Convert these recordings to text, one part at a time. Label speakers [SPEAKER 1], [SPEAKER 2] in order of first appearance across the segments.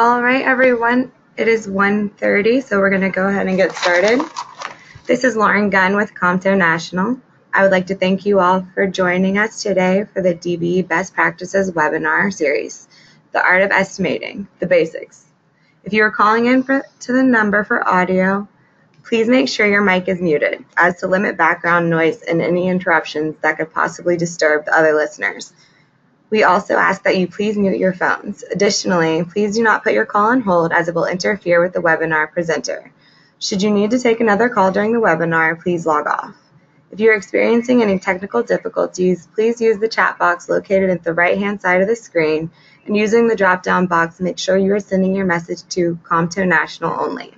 [SPEAKER 1] All right, everyone. It is 1.30, so we're going to go ahead and get started. This is Lauren Gunn with COMTO National. I would like to thank you all for joining us today for the DBE Best Practices webinar series, The Art of Estimating, the Basics. If you are calling in for, to the number for audio, please make sure your mic is muted as to limit background noise and any interruptions that could possibly disturb the other listeners. We also ask that you please mute your phones. Additionally, please do not put your call on hold as it will interfere with the webinar presenter. Should you need to take another call during the webinar, please log off. If you are experiencing any technical difficulties, please use the chat box located at the right-hand side of the screen and using the drop-down box, make sure you are sending your message to COMTO National only.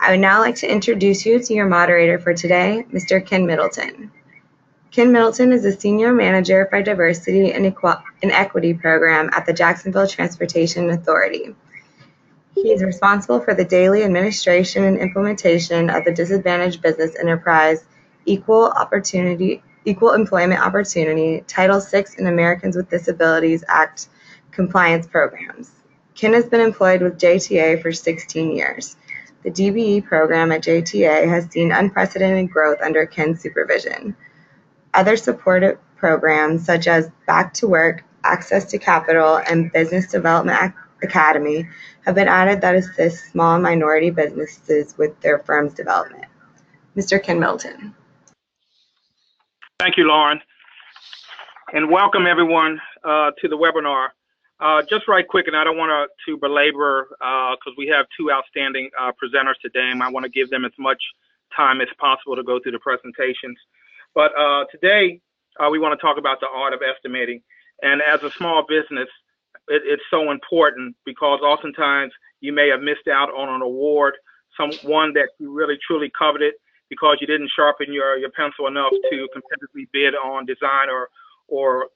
[SPEAKER 1] I would now like to introduce you to your moderator for today, Mr. Ken Middleton. Ken Middleton is a Senior Manager for Diversity and, Equ- and Equity Program at the Jacksonville Transportation Authority. He is responsible for the daily administration and implementation of the Disadvantaged Business Enterprise Equal Opportunity Equal Employment Opportunity Title VI and Americans with Disabilities Act compliance programs. Ken has been employed with JTA for 16 years. The DBE program at JTA has seen unprecedented growth under Ken's supervision. Other supportive programs such as Back to Work, Access to Capital, and Business Development Academy have been added that assist small minority businesses with their firm's development. Mr. Ken Milton.
[SPEAKER 2] Thank you, Lauren. And welcome everyone uh, to the webinar. Uh, just right quick, and I don't want to belabor because uh, we have two outstanding uh, presenters today, and I want to give them as much time as possible to go through the presentations. But uh, today, uh, we want to talk about the art of estimating. And as a small business, it, it's so important because oftentimes you may have missed out on an award, someone that you really truly coveted because you didn't sharpen your, your pencil enough to competitively bid on design or, or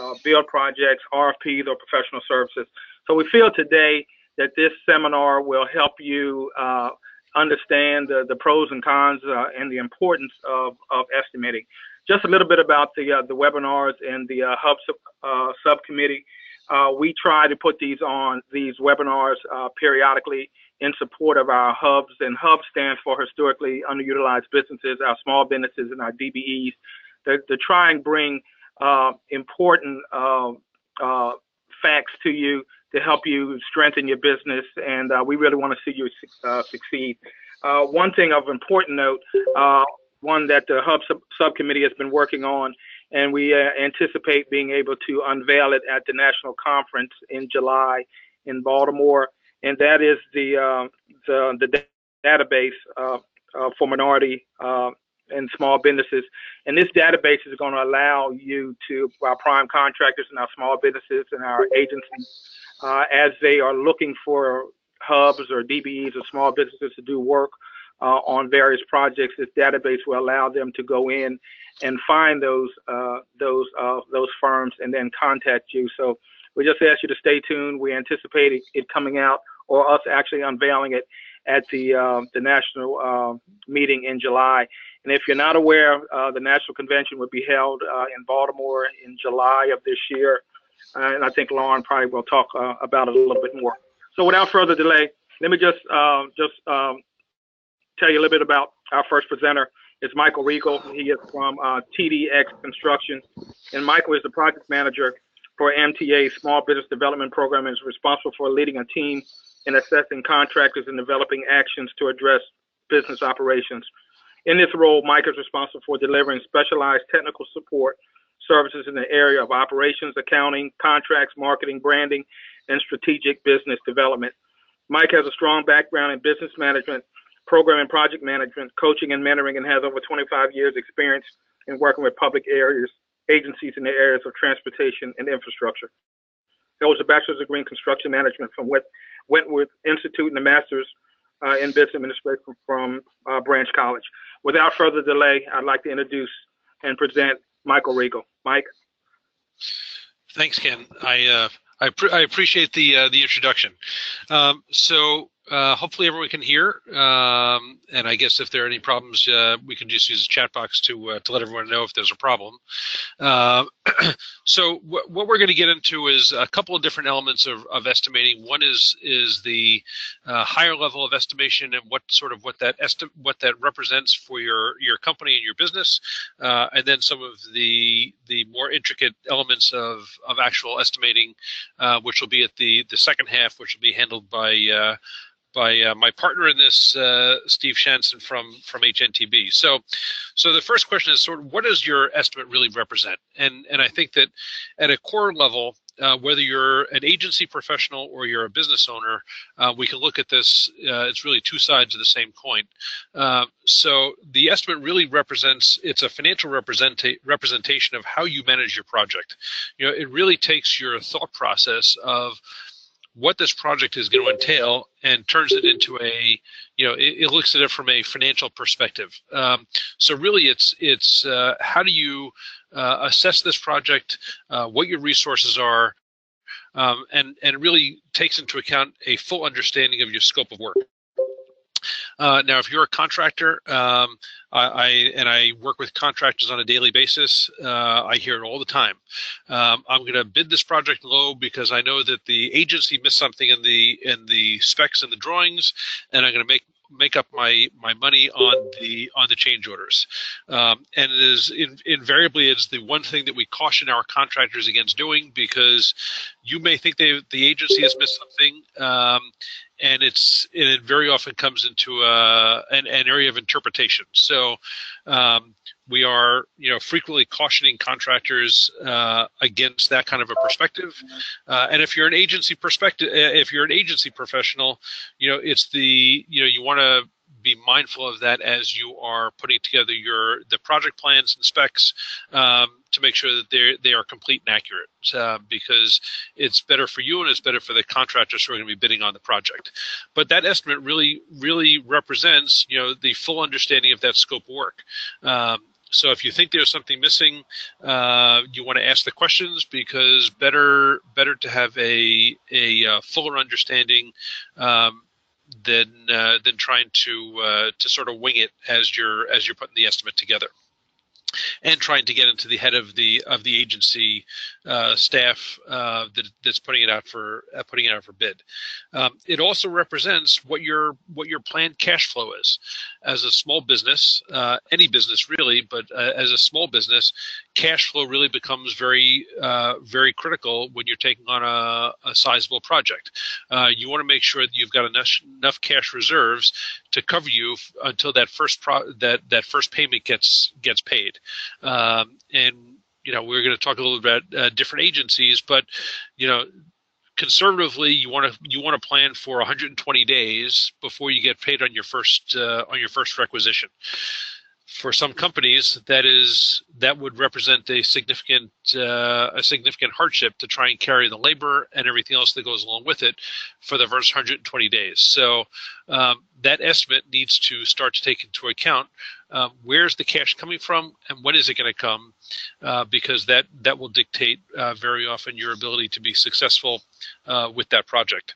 [SPEAKER 2] uh, build projects, RFPs, or professional services. So we feel today that this seminar will help you uh, understand the, the pros and cons uh, and the importance of, of estimating. Just a little bit about the, uh, the webinars and the uh, Hub sub, uh, subcommittee. Uh, we try to put these on these webinars uh, periodically in support of our hubs, and HUB stands for historically underutilized businesses, our small businesses, and our DBEs. To, to try and bring important facts to you to help you strengthen your business, and uh, we really want to see you uh, succeed. Uh, one thing of important note, uh, one that the Hub sub- subcommittee has been working on, and we uh, anticipate being able to unveil it at the national conference in July in Baltimore, and that is the uh, the, the database for minority and small businesses. And this database is going to allow you to, our prime contractors and our small businesses and our agencies, uh, as they are looking for hubs or DBEs or small businesses to do work uh, on various projects, this database will allow them to go in and find those uh, those uh, those firms and then contact you. So we just ask you to stay tuned. We anticipate it coming out or us actually unveiling it at the uh, the national uh, meeting in July. And if you're not aware, uh, the national convention would be held uh, in Baltimore in July of this year. Uh, and I think Lauren probably will talk uh, about it a little bit more. So without further delay, let me just uh, just um, tell you a little bit about our first presenter. It's Michael Regal. He is from uh, TDX Construction, and Michael is the project manager for MTA Small Business Development Program and is responsible for leading a team in assessing contractors and developing actions to address business operations. In this role, Mike is responsible for delivering specialized technical support services in the area of operations, accounting, contracts, marketing, branding, and strategic business development. Mike has a strong background in business management, program and project management, coaching and mentoring, and has over 25 years experience in working with public areas, agencies in the areas of transportation and infrastructure. He holds a bachelor's degree in construction management from Wentworth Institute and a master's uh, in business administration from uh, Baruch College. Without further delay, I'd like to introduce and present Michael Regal. Mike.
[SPEAKER 3] Thanks, Ken. I uh, I, I, appreciate the uh, the introduction. Um, so uh, hopefully everyone can hear. Um, and I guess if there are any problems, uh, we can just use the chat box to uh, to let everyone know if there's a problem. Uh, so what we're going to get into is a couple of different elements of, of estimating. One is is the uh, higher level of estimation and what sort of what that esti- what that represents for your your company and your business, uh, and then some of the the more intricate elements of of actual estimating, which will be at the the second half, which will be handled by by uh, my partner in this, uh, Steve Shanson from from HNTB. So, so the first question is sort of what does your estimate really represent? And and I think that at a core level, uh, whether you're an agency professional or you're a business owner, uh, we can look at this. Uh, it's really two sides of the same coin. Uh, so the estimate really represents it's a financial representa- representation of how you manage your project. You know, it really takes your thought process of what this project is going to entail and turns it into a you know it, it looks at it from a financial perspective. Um, so really it's it's uh, how do you uh, assess this project uh, what your resources are um, and and really takes into account a full understanding of your scope of work uh, now, if you're a contractor, um, I, I, and I work with contractors on a daily basis, uh, I hear it all the time. Um, I'm going to bid this project low because I know that the agency missed something in the in the specs and the drawings, and I'm going to make make up my my money on the on the change orders um, and it is in, invariably it's the one thing that we caution our contractors against doing because you may think they the agency has missed something um, and it's and it very often comes into a, uh, an, an area of interpretation. So um, we are you know frequently cautioning contractors uh, against that kind of a perspective. Uh, and if you're an agency perspective, uh, if you're an agency professional, you know it's the you know you want to be mindful of that as you are putting together your the project plans and specs um, to make sure that they they are complete and accurate uh, because it's better for you and it's better for the contractors who are going to be bidding on the project. But that estimate really really represents you know the full understanding of that scope of work. Um, so if you think there's something missing, uh, you want to ask the questions because better better to have a a uh, fuller understanding um, than uh, than trying to uh, to sort of wing it as you're as you're putting the estimate together and trying to get into the head of the of the agency uh, staff uh, that, that's putting it out for uh, putting it out for bid. Um, it also represents what your what your planned cash flow is. As a small business, uh, any business really, but uh, as a small business, cash flow really becomes very uh, very critical when you're taking on a, a sizable project. you want to make sure that you've got enough enough cash reserves to cover you until that first that that first payment gets gets paid. Um, and you know we're going to talk a little bit about uh, different agencies, but you know conservatively you want to you want to plan for 120 days before you get paid on your first uh, on your first requisition for some companies that is that would represent a significant uh, a significant hardship to try and carry the labor and everything else that goes along with it for the first 120 days. So um, that estimate needs to start to take into account uh, where's the cash coming from and when is it going to come uh, because that that will dictate uh, very often your ability to be successful uh, with that project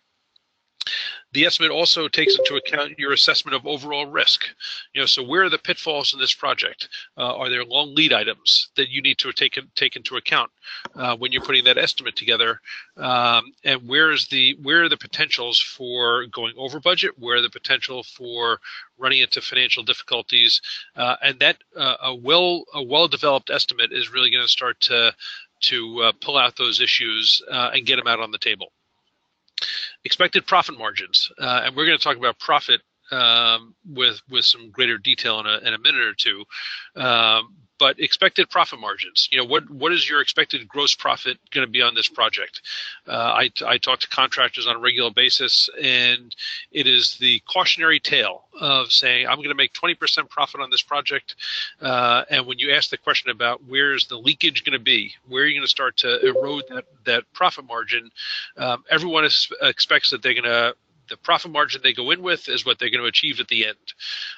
[SPEAKER 3] the estimate also takes into account your assessment of overall risk. You know, so where are the pitfalls in this project? Uh, are there long lead items that you need to take take into account uh, when you're putting that estimate together? Um, and where is the where are the potentials for going over budget? Where are the potential for running into financial difficulties? Uh, and that uh, a well a well developed estimate is really going to start to to uh, pull out those issues uh, and get them out on the table expected profit margins, uh, and we're going to talk about profit um, with with some greater detail in a, in a minute or two. Um, but expected profit margins. You know, what what is your expected gross profit going to be on this project? Uh, I I talk to contractors on a regular basis, and it is the cautionary tale of saying I'm going to make 20% profit on this project. Uh, and when you ask the question about where's the leakage going to be, where are you going to start to erode that that profit margin, um, everyone is, expects that they're going to the profit margin they go in with is what they're going to achieve at the end.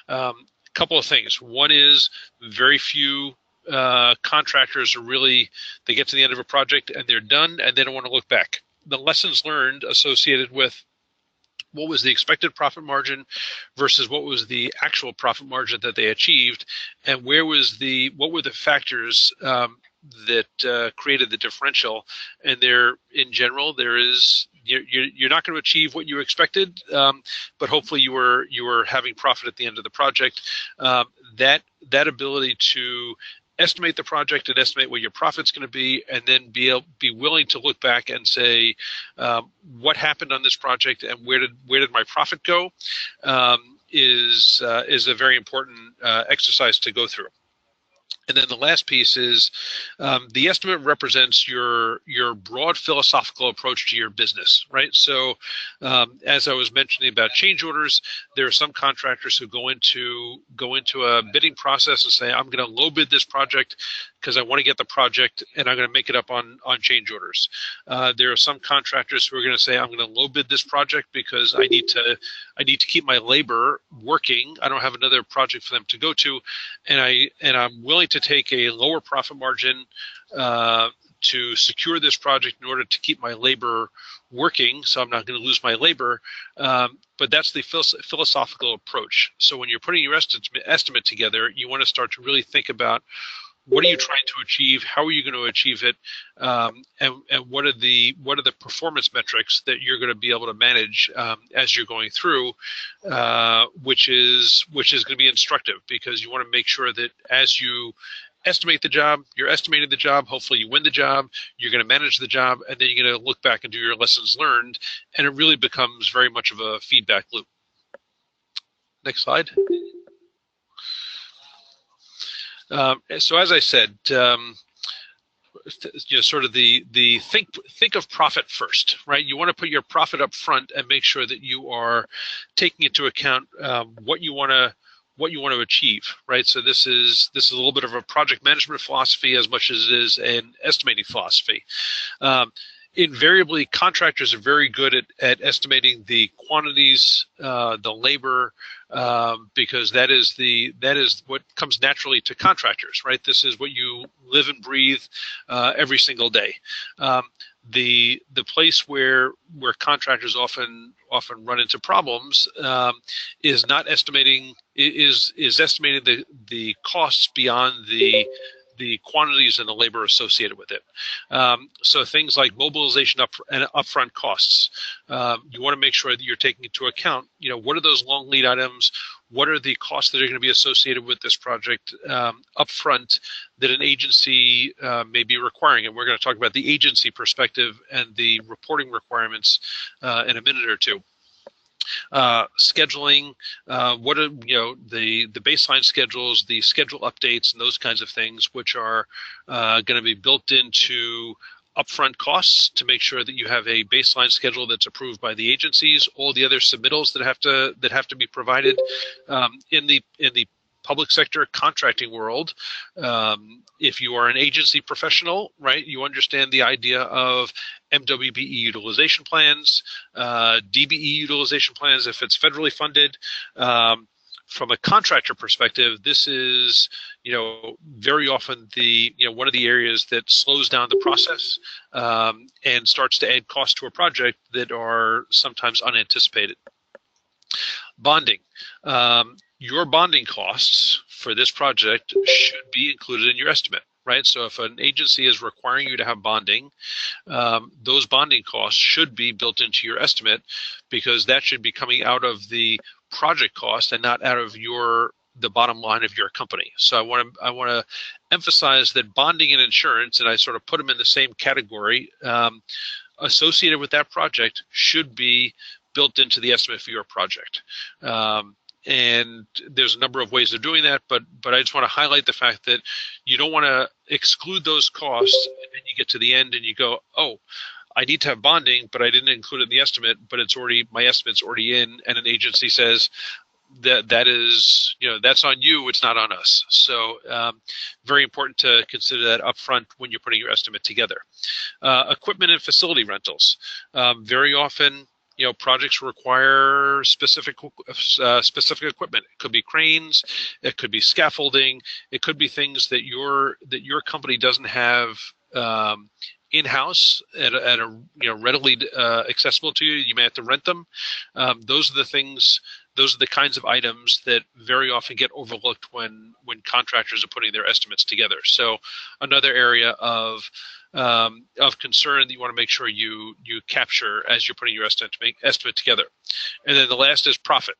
[SPEAKER 3] Um, couple of things. One is very few uh, contractors are really they get to the end of a project and they're done and they don't want to look back. The lessons learned associated with what was the expected profit margin versus what was the actual profit margin that they achieved and where was the what were the factors um, that uh, created the differential and there in general there is you're, you're not going to achieve what you expected um, but hopefully you were you were having profit at the end of the project um, that that ability to estimate the project and estimate what your profit's going to be, and then be able, be willing to look back and say um, what happened on this project and where did where did my profit go um, is uh, is a very important uh, exercise to go through. And then the last piece is um, the estimate represents your your broad philosophical approach to your business, right? So, um, as I was mentioning about change orders, there are some contractors who go into go into a bidding process and say, "I'm going to low bid this project because I want to get the project and I'm going to make it up on on change orders. Uh, there are some contractors who are going to say I'm going to low bid this project because I need to I need to keep my labor working. I don't have another project for them to go to, and I and I'm willing to take a lower profit margin uh, to secure this project in order to keep my labor working, so I'm not going to lose my labor. Um, but that's the philosophical approach. So when you're putting your estimate together, you want to start to really think about what are you trying to achieve? How are you going to achieve it? Um, and, and what are the what are the performance metrics that you're going to be able to manage um, as you're going through, uh, which is which is going to be instructive because you want to make sure that as you estimate the job, you're estimating the job. Hopefully, you win the job. You're going to manage the job, and then you're going to look back and do your lessons learned, and it really becomes very much of a feedback loop. Next slide. Um, so as I said, um, you know, sort of the the think think of profit first, right? You want to put your profit up front and make sure that you are taking into account um, what you want to what you want to achieve, right? So this is this is a little bit of a project management philosophy as much as it is an estimating philosophy. Um, invariably, contractors are very good at, at estimating the quantities, uh, the labor, um, because that is the that is what comes naturally to contractors, right? This is what you live and breathe uh, every single day. Um, the the place where where contractors often often run into problems um, is not estimating is is estimating the the costs beyond the the quantities and the labor associated with it. Um, so things like mobilization up and upfront costs, um, you want to make sure that you're taking into account, you know, what are those long lead items? What are the costs that are going to be associated with this project um, upfront that an agency uh, may be requiring? And we're going to talk about the agency perspective and the reporting requirements uh, in a minute or two uh, scheduling, uh, what are you know the the baseline schedules, the schedule updates, and those kinds of things, which are uh, going to be built into upfront costs to make sure that you have a baseline schedule that's approved by the agencies. All the other submittals that have to that have to be provided um, in the in the public sector contracting world, um, if you are an agency professional, right, you understand the idea of MWBE utilization plans, uh, DBE utilization plans if it's federally funded. Um, from a contractor perspective, this is, you know, very often the, you know, one of the areas that slows down the process um, and starts to add cost to a project that are sometimes unanticipated. Bonding. Um, your bonding costs for this project should be included in your estimate right? So if an agency is requiring you to have bonding, um, those bonding costs should be built into your estimate because that should be coming out of the project cost and not out of your the bottom line of your company. So I want to I want to emphasize that bonding and insurance, and I sort of put them in the same category, um, associated with that project should be built into the estimate for your project. Um, and there's a number of ways of doing that but but i just want to highlight the fact that you don't want to exclude those costs and you get to the end and you go oh i need to have bonding but i didn't include it in the estimate but it's already my estimate's already in and an agency says that that is you know that's on you it's not on us. So um, very important to consider that upfront when you're putting your estimate together. Uh, equipment and facility rentals. Um, very often you know projects require specific uh, specific equipment it could be cranes it could be scaffolding it could be things that your that your company doesn't have um, in-house at at a you know readily uh, accessible to you. You may have to rent them. Um, those are the things. Those are the kinds of items that very often get overlooked when when contractors are putting their estimates together. So another area of um, of concern that you want to make sure you you capture as you're putting your estimate estimate together. And then the last is profit,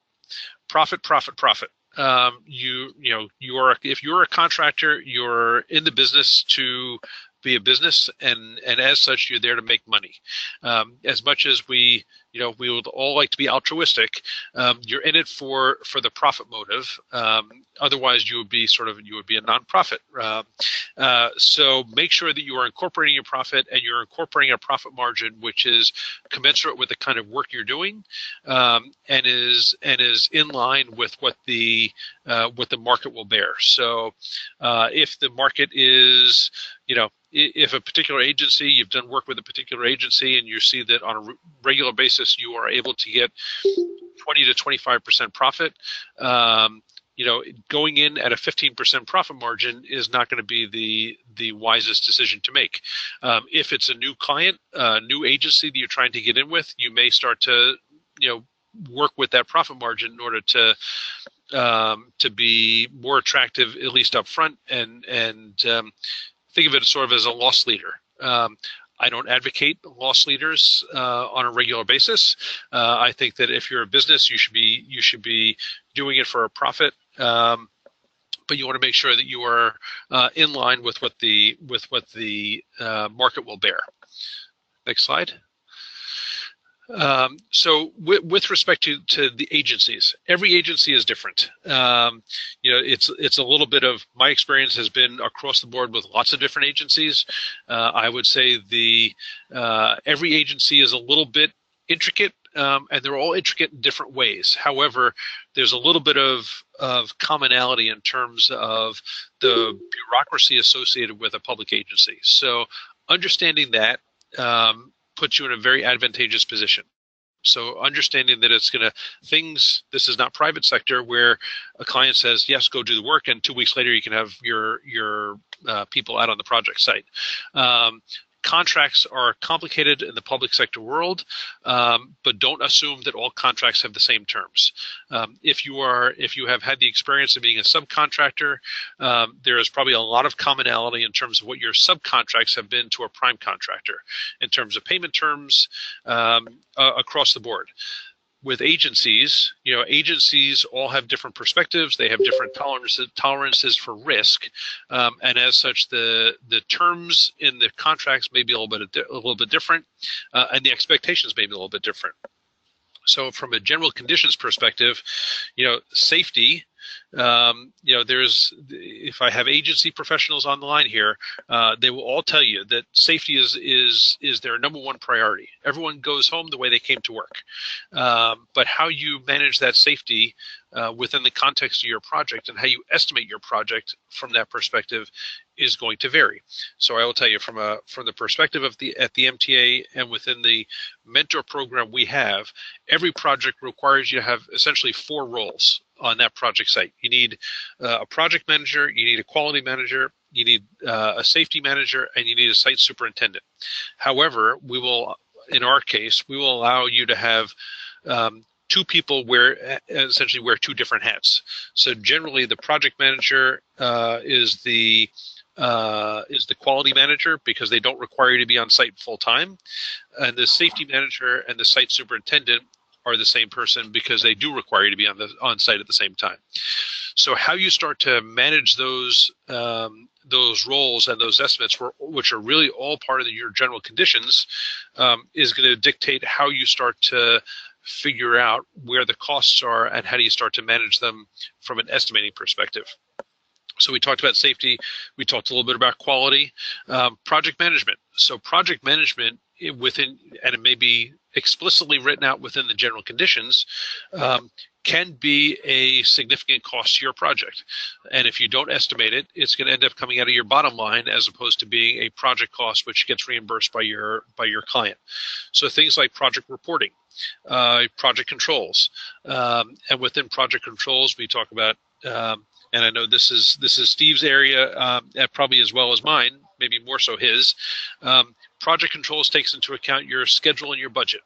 [SPEAKER 3] profit, profit, profit. Um, you you know you are if you're a contractor, you're in the business to be a business, and and as such, you're there to make money. Um, as much as we you know we would all like to be altruistic. Um, you're in it for for the profit motive. Um, otherwise you would be sort of you would be a nonprofit. Uh, uh, so make sure that you are incorporating your profit and you're incorporating a profit margin which is commensurate with the kind of work you're doing um, and is and is in line with what the uh, what the market will bear. So uh, if the market is you know if a particular agency, you've done work with a particular agency and you see that on a regular basis you are able to get 20 to 25% profit, um, you know, going in at a 15% profit margin is not going to be the the wisest decision to make. Um, if it's a new client, a new agency that you're trying to get in with, you may start to, you know, work with that profit margin in order to um, to be more attractive, at least up front, and and um, think of it sort of as a loss leader. Um, I don't advocate loss leaders uh, on a regular basis. Uh, I think that if you're a business, you should be you should be doing it for a profit. Um, but you want to make sure that you are uh, in line with what the with what the uh, market will bear. Next slide. Um, so with, with, respect to, to the agencies, every agency is different. Um, you know, it's it's a little bit of my experience has been across the board with lots of different agencies. Uh, I would say the uh, every agency is a little bit intricate, um, and they're all intricate in different ways. However, there's a little bit of of commonality in terms of the bureaucracy associated with a public agency. So understanding that um, puts you in a very advantageous position. So understanding that it's going to things. This is not private sector where a client says yes, go do the work, and two weeks later you can have your your uh, people out on the project site. Um, contracts are complicated in the public sector world, um, but don't assume that all contracts have the same terms. Um, if you are, if you have had the experience of being a subcontractor, um, there is probably a lot of commonality in terms of what your subcontracts have been to a prime contractor in terms of payment terms uh, across the board with agencies, you know, agencies all have different perspectives. They have different tolerances tolerances for risk, um, and as such, the the terms in the contracts may be a little bit a little bit different, uh, and the expectations may be a little bit different. So, from a general conditions perspective, you know, safety um, you know, there's if I have agency professionals on the line here, uh, they will all tell you that safety is is is their number one priority. Everyone goes home the way they came to work, um, but how you manage that safety uh, within the context of your project and how you estimate your project from that perspective is going to vary. So I will tell you from a from the perspective of the at the MTA and within the mentor program we have, every project requires you to have essentially four roles on that project site. You need uh, a project manager, you need a quality manager, you need uh, a safety manager, and you need a site superintendent. However, we will, in our case, we will allow you to have um, two people wear essentially wear two different hats. So generally, the project manager uh, is the uh, is the quality manager because they don't require you to be on site full time, and the safety manager and the site superintendent are the same person because they do require you to be on the on site at the same time. So how you start to manage those um, those roles and those estimates, which are really all part of the, your general conditions, um, is going to dictate how you start to figure out where the costs are and how do you start to manage them from an estimating perspective. So we talked about safety. We talked a little bit about quality, um, project management. So project management within, and it may be explicitly written out within the general conditions, um, can be a significant cost to your project. And if you don't estimate it, it's going to end up coming out of your bottom line as opposed to being a project cost which gets reimbursed by your by your client. So things like project reporting, uh, project controls, um, and within project controls, we talk about. Um, and I know this is this is Steve's area, um, probably as well as mine, maybe more so his. Um, project controls takes into account your schedule and your budget.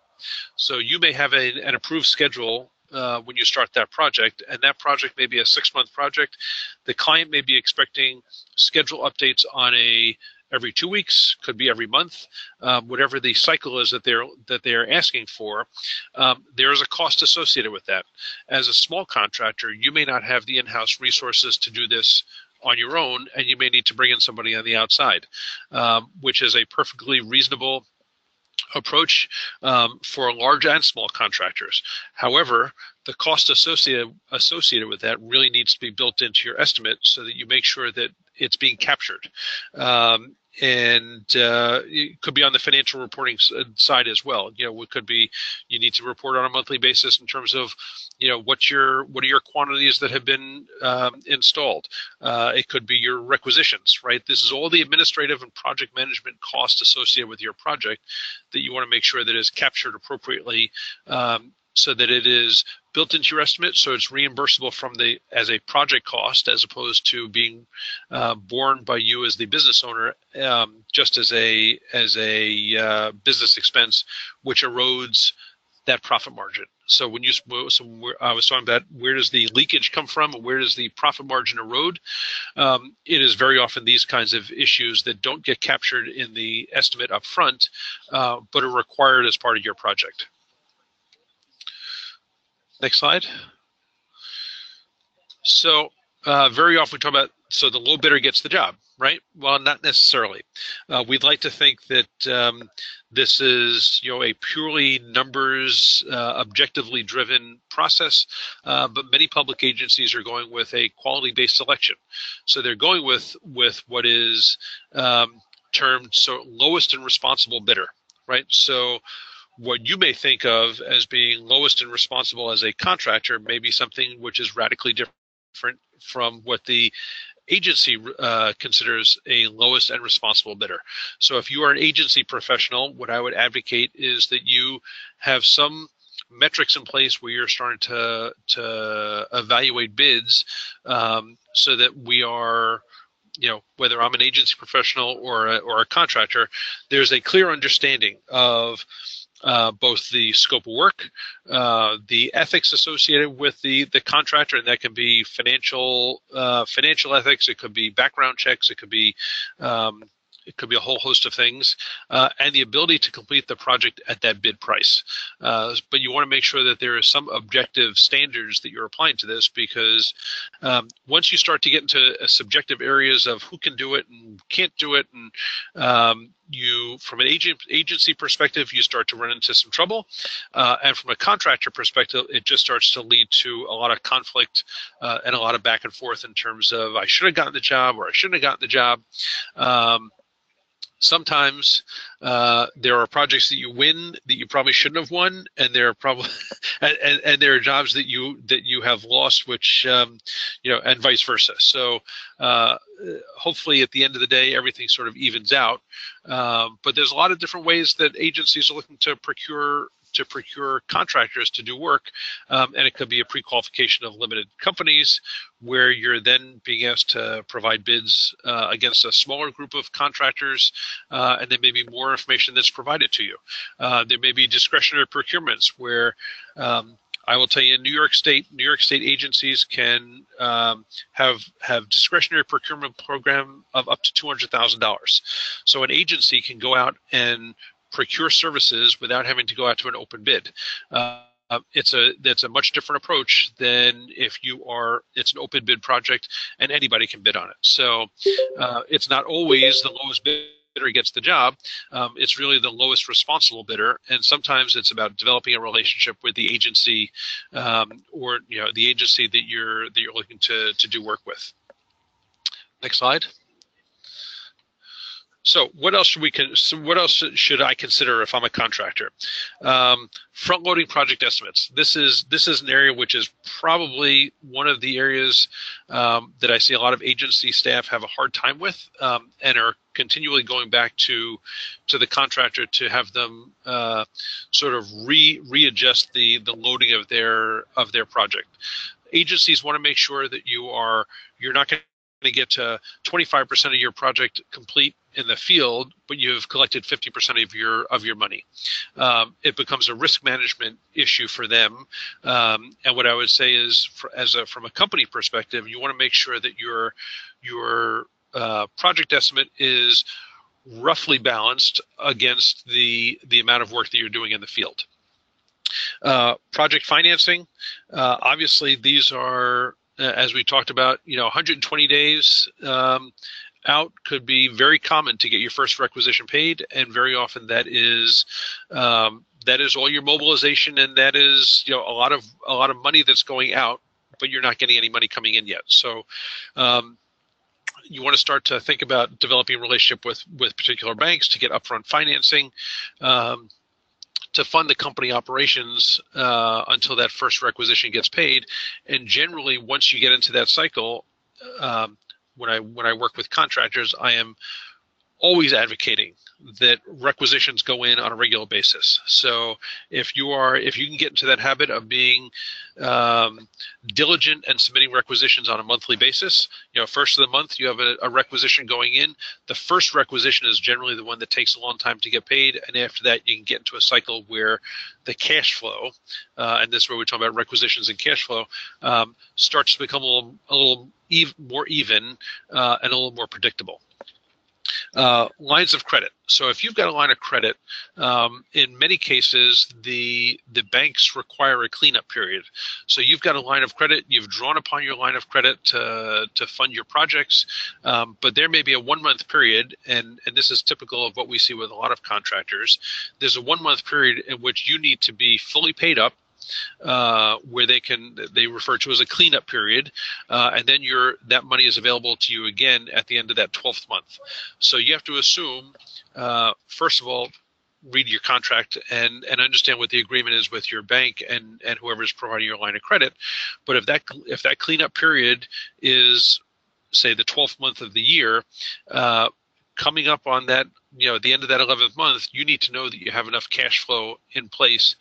[SPEAKER 3] So you may have a, an approved schedule uh, when you start that project, and that project may be a six-month project. The client may be expecting schedule updates on a every two weeks, could be every month, um, whatever the cycle is that they're that they're asking for. Um, there is a cost associated with that. As a small contractor, you may not have the in-house resources to do this on your own, and you may need to bring in somebody on the outside, um, which is a perfectly reasonable approach um, for large and small contractors. However, the cost associated associated with that really needs to be built into your estimate so that you make sure that it's being captured. Um, and uh, it could be on the financial reporting uh, side as well. You know, it could be you need to report on a monthly basis in terms of, you know, what your what are your quantities that have been um, installed. Uh, it could be your requisitions, right? This is all the administrative and project management costs associated with your project that you want to make sure that is captured appropriately um, so that it is built into your estimate, so it's reimbursable from the as a project cost as opposed to being uh, borne by you as the business owner um, just as a as a uh, business expense, which erodes that profit margin. So when you so I was talking about where does the leakage come from where does the profit margin erode, um, it is very often these kinds of issues that don't get captured in the estimate up front, uh, but are required as part of your project. Next slide. So uh, very often we talk about so the low bidder gets the job, right? Well, not necessarily. Uh, we'd like to think that um, this is you know a purely numbers, uh, objectively driven process, uh, but many public agencies are going with a quality-based selection. So they're going with with what is um, termed so lowest and responsible bidder, right? So what you may think of as being lowest and responsible as a contractor may be something which is radically different from what the agency uh, considers a lowest and responsible bidder. So if you are an agency professional, what I would advocate is that you have some metrics in place where you're starting to to evaluate bids um, so that we are you know whether I'm an agency professional or a, or a contractor, there's a clear understanding of uh, both the scope of work, uh, the ethics associated with the the contractor, and that can be financial uh, financial ethics. It could be background checks. It could be um, it could be a whole host of things, uh, and the ability to complete the project at that bid price. Uh, but you want to make sure that there is some objective standards that you're applying to this because um, once you start to get into uh, subjective areas of who can do it and can't do it, and um, you, from an agent, agency perspective, you start to run into some trouble. Uh, and from a contractor perspective, it just starts to lead to a lot of conflict uh, and a lot of back and forth in terms of I should have gotten the job or I shouldn't have gotten the job. Um, sometimes uh, there are projects that you win that you probably shouldn't have won, and there are probably and, and, and, there are jobs that you that you have lost, which um, you know, and vice versa. So uh, hopefully, at the end of the day, everything sort of evens out. Um, but there's a lot of different ways that agencies are looking to procure to procure contractors to do work. Um, and it could be a pre-qualification of limited companies where you're then being asked to provide bids uh, against a smaller group of contractors, uh, and there may be more information that's provided to you. Uh, there may be discretionary procurements where um, I will tell you, in New York State, New York State agencies can um, have have discretionary procurement program of up to two hundred thousand dollars. So an agency can go out and procure services without having to go out to an open bid. Uh, it's a that's a much different approach than if you are it's an open bid project and anybody can bid on it. So uh, it's not always the lowest bidder gets the job. Um, it's really the lowest responsible bidder, and sometimes it's about developing a relationship with the agency um, or you know the agency that you're that you're looking to to do work with. Next slide. So what else should we con- so what else should I consider if I'm a contractor? Um, front loading project estimates. This is this is an area which is probably one of the areas um, that I see a lot of agency staff have a hard time with um, and are continually going back to to the contractor to have them uh, sort of re readjust the the loading of their of their project. Agencies want to make sure that you are you're not going to get to 25% of your project complete in the field, but you've collected 50% of your of your money. Um, it becomes a risk management issue for them. Um, and what I would say is, for, as a, from a company perspective, you want to make sure that your your uh, project estimate is roughly balanced against the the amount of work that you're doing in the field. Uh, project financing, uh, obviously, these are uh, as we talked about, you know, 120 days um, out could be very common to get your first requisition paid, and very often that is um, that is all your mobilization, and that is you know a lot of a lot of money that's going out, but you're not getting any money coming in yet. So. Um, you want to start to think about developing a relationship with with particular banks to get upfront financing. Um, to fund the company operations uh, until that first requisition gets paid. And generally, once you get into that cycle, um, when I when I work with contractors, I am always advocating that requisitions go in on a regular basis. So if you are, if you can get into that habit of being um, diligent and submitting requisitions on a monthly basis, you know, first of the month you have a, a, requisition going in. The first requisition is generally the one that takes a long time to get paid, and after that you can get into a cycle where the cash flow, uh, and this is where we talk about requisitions and cash flow, um, starts to become a little, a little ev- more even uh, and a little more predictable. Uh, lines of credit. So if you've got a line of credit, um, in many cases the the banks require a cleanup period. So you've got a line of credit, you've drawn upon your line of credit to to fund your projects, um, but there may be a one month period, and and this is typical of what we see with a lot of contractors. There's a one month period in which you need to be fully paid up uh, where they can they refer to as a cleanup period, uh, and then your that money is available to you again at the end of that 12th month. So you have to assume, uh, first of all, read your contract and and understand what the agreement is with your bank and and whoever is providing your line of credit. But if that if that cleanup period is say the 12th month of the year, uh, coming up on that, you know, at the end of that 11th month, you need to know that you have enough cash flow in place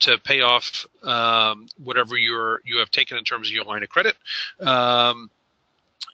[SPEAKER 3] to pay off um, whatever you're you have taken in terms of your line of credit. Um,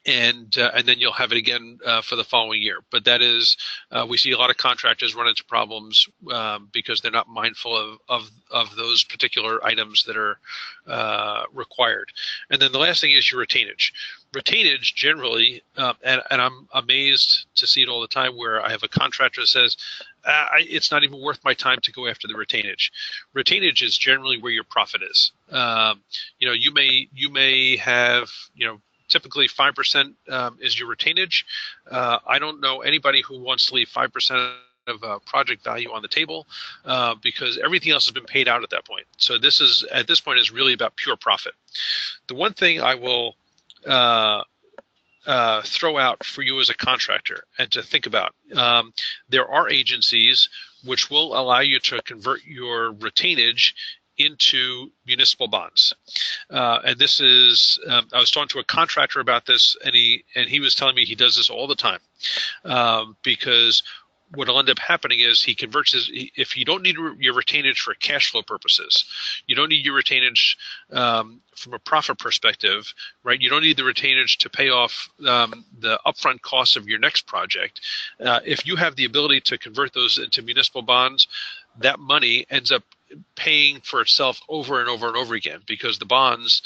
[SPEAKER 3] and uh, and then you'll have it again uh, for the following year. But that is, uh, we see a lot of contractors run into problems um, because they're not mindful of, of of those particular items that are uh, required. And then the last thing is your retainage. Retainage generally, um, and, and I'm amazed to see it all the time where I have a contractor that says, uh, I, it's not even worth my time to go after the retainage. Retainage is generally where your profit is. Um, you know, you may you may have you know typically 5% um, is your retainage. Uh, I don't know anybody who wants to leave 5% of uh, project value on the table uh, because everything else has been paid out at that point. So this is at this point is really about pure profit. The one thing I will uh, uh, throw out for you as a contractor and to think about, um, there are agencies which will allow you to convert your retainage into municipal bonds. Uh, and this is, um, I was talking to a contractor about this, and he and he was telling me he does this all the time um, because what will end up happening is he converts his if you don't need your retainage for cash flow purposes you don't need your retainage um, from a profit perspective right? You don't need the retainage to pay off um, the upfront costs of your next project. Uh, if you have the ability to convert those into municipal bonds that money ends up paying for itself over and over and over again because the bonds,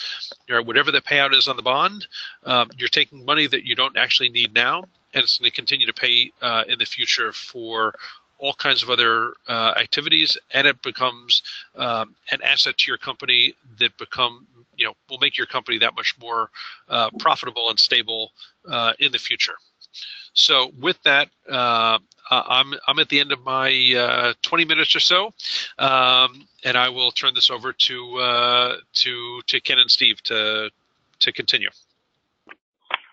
[SPEAKER 3] you know, whatever the payout is on the bond, um, you're taking money that you don't actually need now, and it's going to continue to pay uh, in the future for all kinds of other uh, activities, and it becomes um, an asset to your company that become you know will make your company that much more uh, profitable and stable uh, in the future. So with that, uh, I'm I'm at the end of my uh, 20 minutes or so, um, and I will turn this over to uh, to to Ken and Steve to to continue.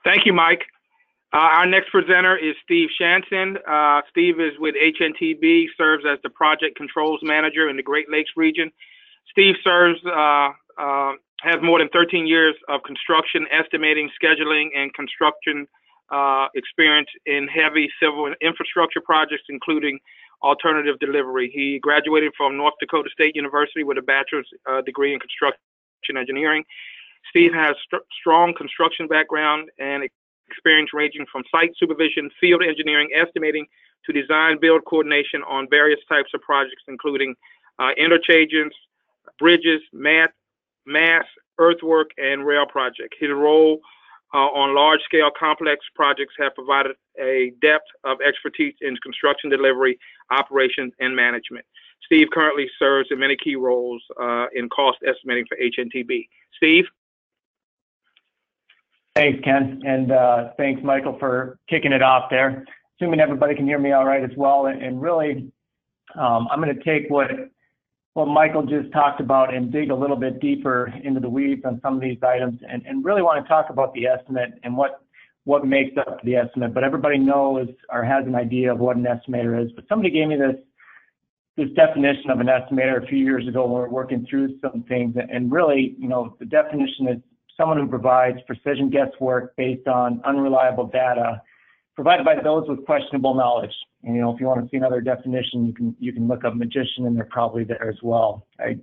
[SPEAKER 2] Thank you, Mike. Uh, our next presenter is Steve Shanson. Uh, Steve is with HNTB, serves as the project controls manager in the Great Lakes region. Steve serves uh, has more than 13 years of construction, estimating, scheduling, and construction uh, experience in heavy civil infrastructure projects, including alternative delivery. He graduated from North Dakota State University with a bachelor's uh, degree in construction engineering. Steve has st- strong construction background and experience ranging from site supervision, field engineering, estimating, to design build coordination on various types of projects, including uh, interchanges, bridges, math, mass, earthwork, and rail projects. His role uh, on large scale complex projects have provided a depth of expertise in construction delivery, operations, and management. Steve currently serves in many key roles uh, in cost estimating for HNTB. Steve?
[SPEAKER 4] Thanks, Ken, and uh, thanks, Michael, for kicking it off there. Assuming everybody can hear me all right as well, and, really, um, I'm going to take what what Michael just talked about and dig a little bit deeper into the weeds on some of these items, and, really want to talk about the estimate and what what makes up the estimate. But everybody knows or has an idea of what an estimator is. But somebody gave me this this definition of an estimator a few years ago when we were working through some things, and really, you know, the definition is someone who provides precision guesswork based on unreliable data provided by those with questionable knowledge. And, you know, if you want to see another definition, you can you can look up magician and they're probably there as well. I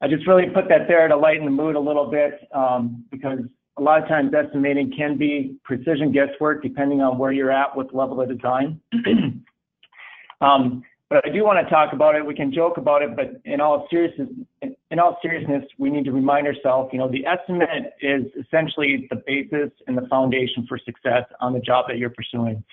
[SPEAKER 4] I just really put that there to lighten the mood a little bit um, because a lot of times estimating can be precision guesswork depending on where you're at with level of design. um, but I do want to talk about it. We can joke about it, but in all seriousness, in all seriousness, we need to remind ourselves, you know, the estimate is essentially the basis and the foundation for success on the job that you're pursuing.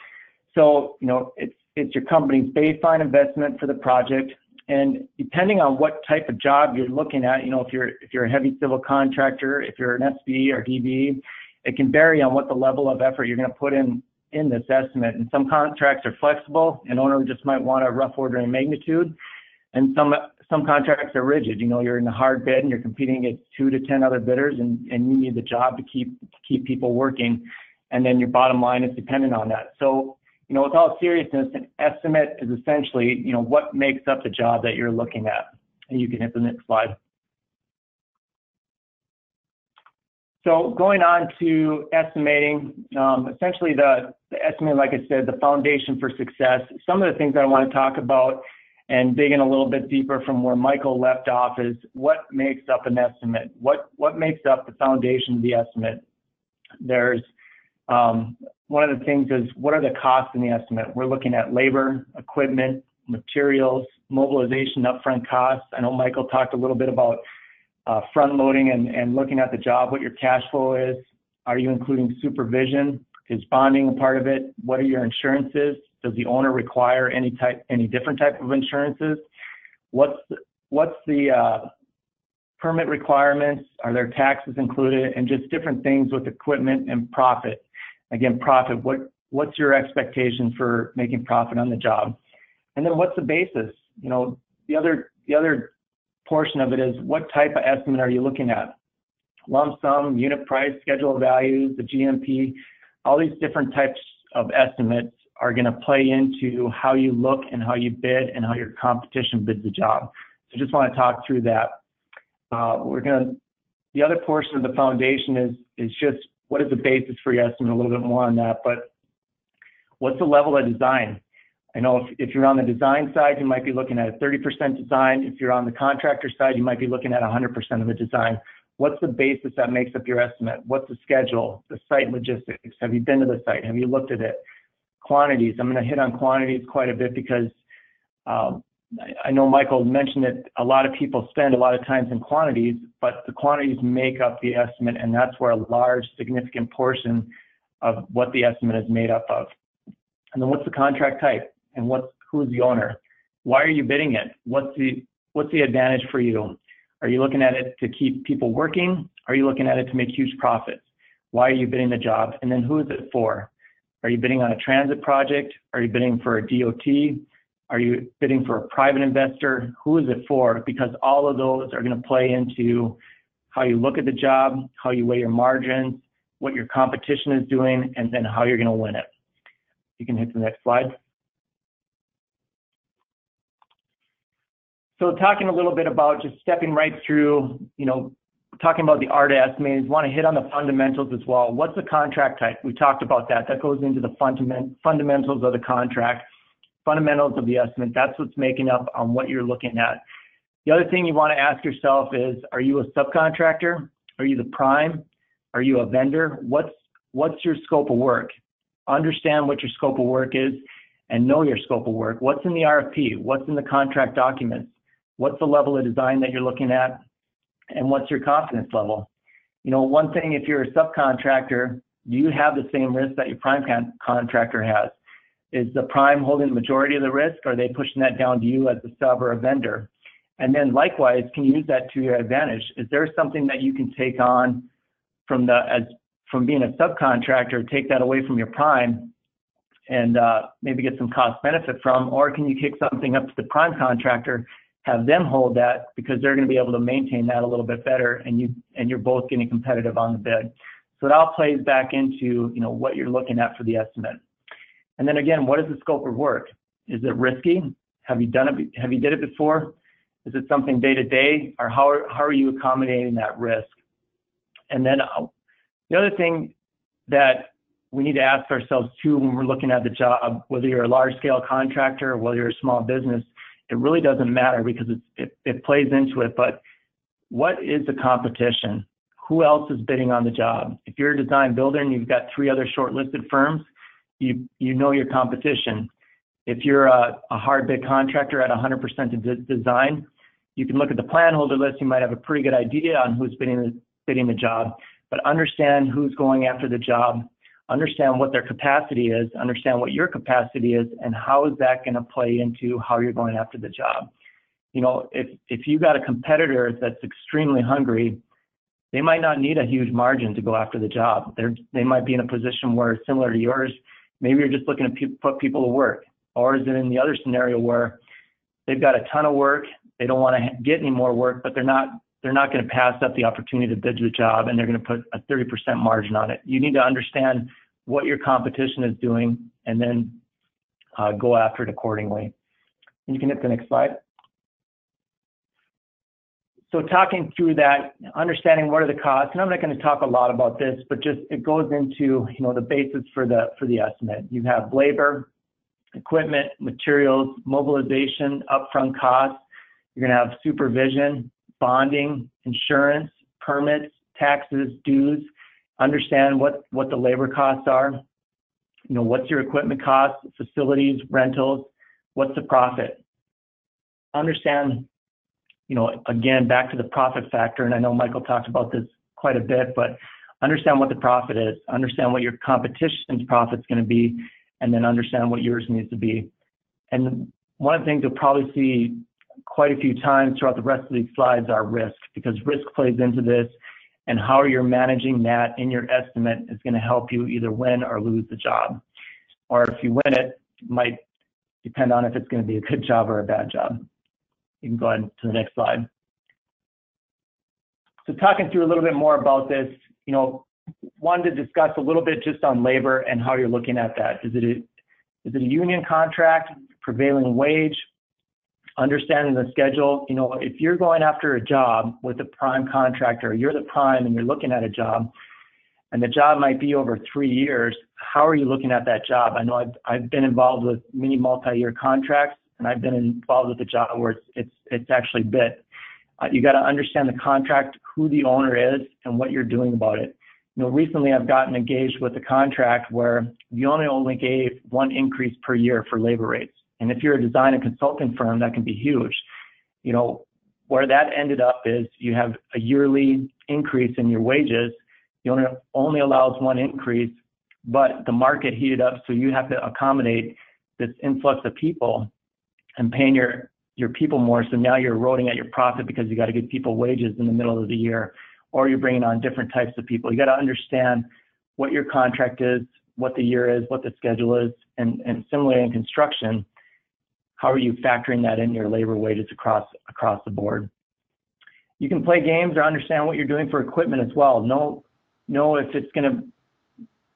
[SPEAKER 4] So, you know, it's it's your company's baseline investment for the project, and depending on what type of job you're looking at, you know, if you're if you're a heavy civil contractor, if you're an SB or DB, it can vary on what the level of effort you're going to put in in this estimate. And some contracts are flexible, and owner just might want a rough order of magnitude. And some some contracts are rigid. You know, you're in a hard bid and you're competing against two to ten other bidders, and, and you need the job to keep to keep people working. And then your bottom line is dependent on that. So, you know, with all seriousness, an estimate is essentially, you know, what makes up the job that you're looking at. And you can hit the next slide. So going on to estimating, um, essentially the, the estimate, like I said, the foundation for success. Some of the things I want to talk about and dig in a little bit deeper from where Michael left off is what makes up an estimate? What, what makes up the foundation of the estimate? There's um, one of the things is what are the costs in the estimate? We're looking at labor, equipment, materials, mobilization, upfront costs. I know Michael talked a little bit about front loading and, and looking at the job, what your cash flow is. Are you including supervision? Is bonding a part of it? What are your insurances? Does the owner require any type, any different type of insurances? What's the, what's the uh, permit requirements? Are there taxes included? And just different things with equipment and profit. Again, profit. What what's your expectation for making profit on the job? And then what's the basis? You know, the other the other portion of it is what type of estimate are you looking at? Lump sum, unit price, schedule of values, the GMP, all these different types of estimates are going to play into how you look and how you bid and how your competition bids the job. So just want to talk through that. Uh, we're going to, the other portion of the foundation is, is just what is the basis for your estimate, a little bit more on that, but what's the level of design? I know if, if you're on the design side, you might be looking at a 30% design. If you're on the contractor side, you might be looking at 100% of the design. What's the basis that makes up your estimate? What's the schedule, the site logistics? Have you been to the site? Have you looked at it? Quantities. I'm going to hit on quantities quite a bit because um, I know Michael mentioned that a lot of people spend a lot of times in quantities, but the quantities make up the estimate, and that's where a large, significant portion of what the estimate is made up of. And then what's the contract type? And what's who's the owner? Why are you bidding it? What's the what's the advantage for you? Are you looking at it to keep people working? Are you looking at it to make huge profits? Why are you bidding the job? And then who is it for? Are you bidding on a transit project? Are you bidding for a DOT? Are you bidding for a private investor? Who is it for? Because all of those are going to play into how you look at the job, how you weigh your margins, what your competition is doing, and then how you're going to win it. You can hit the next slide. So talking a little bit about just stepping right through, you know, talking about the art of estimating, want to hit on the fundamentals as well. What's the contract type? We talked about that. That goes into the fundament, fundamentals of the contract, fundamentals of the estimate. That's what's making up on what you're looking at. The other thing you want to ask yourself is, are you a subcontractor? Are you the prime? Are you a vendor? What's what's your scope of work? Understand what your scope of work is and know your scope of work. What's in the RFP? What's in the contract documents? What's the level of design that you're looking at? And what's your confidence level? You know, one thing, if you're a subcontractor, do you have the same risk that your prime con- contractor has? Is the prime holding the majority of the risk? Or are they pushing that down to you as a sub or a vendor? And then likewise, can you use that to your advantage? Is there something that you can take on from the as from being a subcontractor, take that away from your prime and uh, maybe get some cost benefit from, or can you kick something up to the prime contractor, have them hold that because they're going to be able to maintain that a little bit better, and you and you're both getting competitive on the bid. So it all plays back into you know what you're looking at for the estimate. And then again, what is the scope of work? Is it risky? Have you done it? Have you did it before? Is it something day to day, or how are, how are you accommodating that risk? And then uh, the other thing that we need to ask ourselves too when we're looking at the job, whether you're a large scale contractor or whether you're a small business, it really doesn't matter because it, it plays into it. But what is the competition? Who else is bidding on the job? If you're a design builder and you've got three other shortlisted firms, you you know your competition. If you're a, a hard bid contractor at 100% of design, you can look at the plan holder list. You might have a pretty good idea on who's bidding the, bidding the job, but understand who's going after the job, understand what their capacity is, understand what your capacity is, and how is that going to play into how you're going after the job. You know, if if you got a competitor that's extremely hungry, they might not need a huge margin to go after the job. They're they might be in a position where similar to yours, maybe you're just looking to pe- put people to work, or is it in the other scenario where they've got a ton of work, they don't want to get any more work, but they're not they're not going to pass up the opportunity to bid the job and they're going to put a 30% margin on it. You need to understand what your competition is doing and then uh, go after it accordingly. And you can hit the next slide. So talking through that, understanding what are the costs, and I'm not going to talk a lot about this, but just it goes into you know the basis for the for the estimate. You have labor, equipment, materials, mobilization, upfront costs. You're going to have supervision, bonding, insurance, permits, taxes, dues, understand what, what the labor costs are. You know, what's your equipment costs, facilities, rentals, what's the profit? Understand, you know, again, back to the profit factor, and I know Michael talked about this quite a bit, but understand what the profit is, understand what your competition's profit's going to be, and then understand what yours needs to be. And one of the things you'll probably see quite a few times throughout the rest of these slides are risk, because risk plays into this, and how you're managing that in your estimate is going to help you either win or lose the job. Or if you win it, it might depend on if it's going to be a good job or a bad job. You can go ahead to the next slide. So talking through a little bit more about this, you know, wanted to discuss a little bit just on labor and how you're looking at that. Is it a, is it a union contract, prevailing wage, understanding the schedule. You know, if you're going after a job with a prime contractor, you're the prime and you're looking at a job, and the job might be over three years, how are you looking at that job? I know I've, I've been involved with many multi-year contracts, and I've been involved with a job where it's it's, it's actually bit. Uh, you got to understand the contract, who the owner is, and what you're doing about it. You know, recently I've gotten engaged with a contract where you only only gave one increase per year for labor rates. And if you're a design and consulting firm, that can be huge. You know, where that ended up is you have a yearly increase in your wages. The owner only allows one increase, but the market heated up, so you have to accommodate this influx of people and paying your your people more. So now you're eroding at your profit because you got to give people wages in the middle of the year, or you're bringing on different types of people. You got to understand what your contract is, what the year is, what the schedule is, and, and similarly in construction, how are you factoring that in your labor wages across across the board? You can play games or understand what you're doing for equipment as well. Know know if it's going to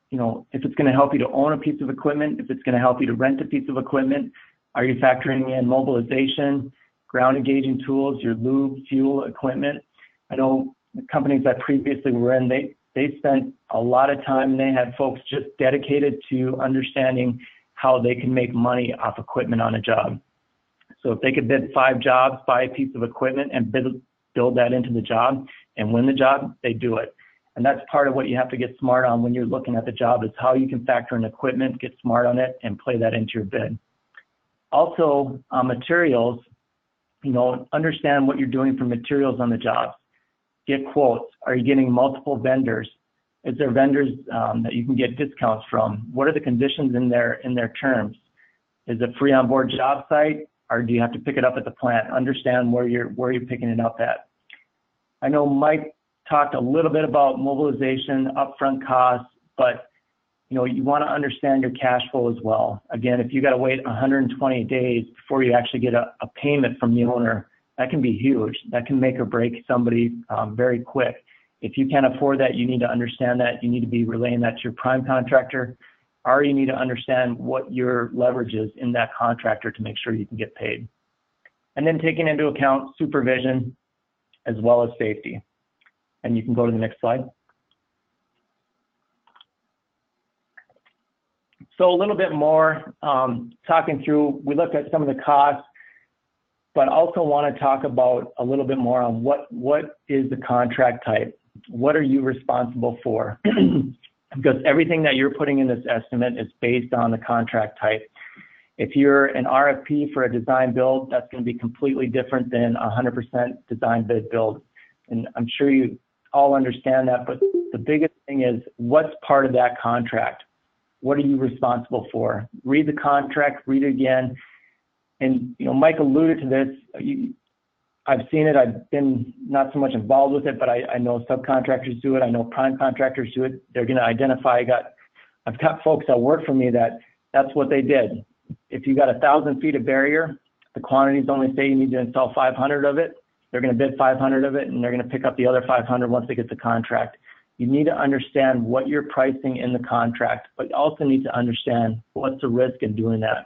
[SPEAKER 4] you know if it's going to help you to own a piece of equipment, if it's going to help you to rent a piece of equipment. Are you factoring in mobilization, ground engaging tools, your lube, fuel, equipment? I know the companies that previously were in, they they spent a lot of time and they had folks just dedicated to understanding how they can make money off equipment on a job. So if they could bid five jobs, buy a piece of equipment and bid, build that into the job and win the job, they do it. And that's part of what you have to get smart on when you're looking at the job is how you can factor in equipment, get smart on it, and play that into your bid. Also, uh, materials, you know, understand what you're doing for materials on the jobs. Get quotes. Are you getting multiple vendors? Is there vendors um, that you can get discounts from? What are the conditions in their in their terms? Is it free on board job site, or do you have to pick it up at the plant? Understand where you're where you're picking it up at. I know Mike talked a little bit about mobilization, upfront costs, but you know, you want to understand your cash flow as well. Again, if you got to wait 120 days before you actually get a, a, payment from the owner, that can be huge. That can make or break somebody um, very quick. If you can't afford that, you need to understand that. You need to be relaying that to your prime contractor, or you need to understand what your leverage is in that contractor to make sure you can get paid. And then taking into account supervision as well as safety. And you can go to the next slide. So a little bit more um, talking through, we looked at some of the costs, but also want to talk about a little bit more on what, what is the contract type? What are you responsible for? because everything that you're putting in this estimate is based on the contract type. If you're an RFP for a design build, that's going to be completely different than 100% design bid build. And I'm sure you all understand that, but the biggest thing is what's part of that contract? What are you responsible for? Read the contract, read it again. And, you know, Mike alluded to this. You, I've seen it. I've been not so much involved with it, but I, I know subcontractors do it. I know prime contractors do it. They're going to identify. I got, I've got folks that work for me that that's what they did. If you got a thousand feet of barrier, the quantities only say you need to install 500 of it. They're going to bid 500 of it, and they're going to pick up the other 500 once they get the contract. You need to understand what you're pricing in the contract, but you also need to understand what's the risk in doing that.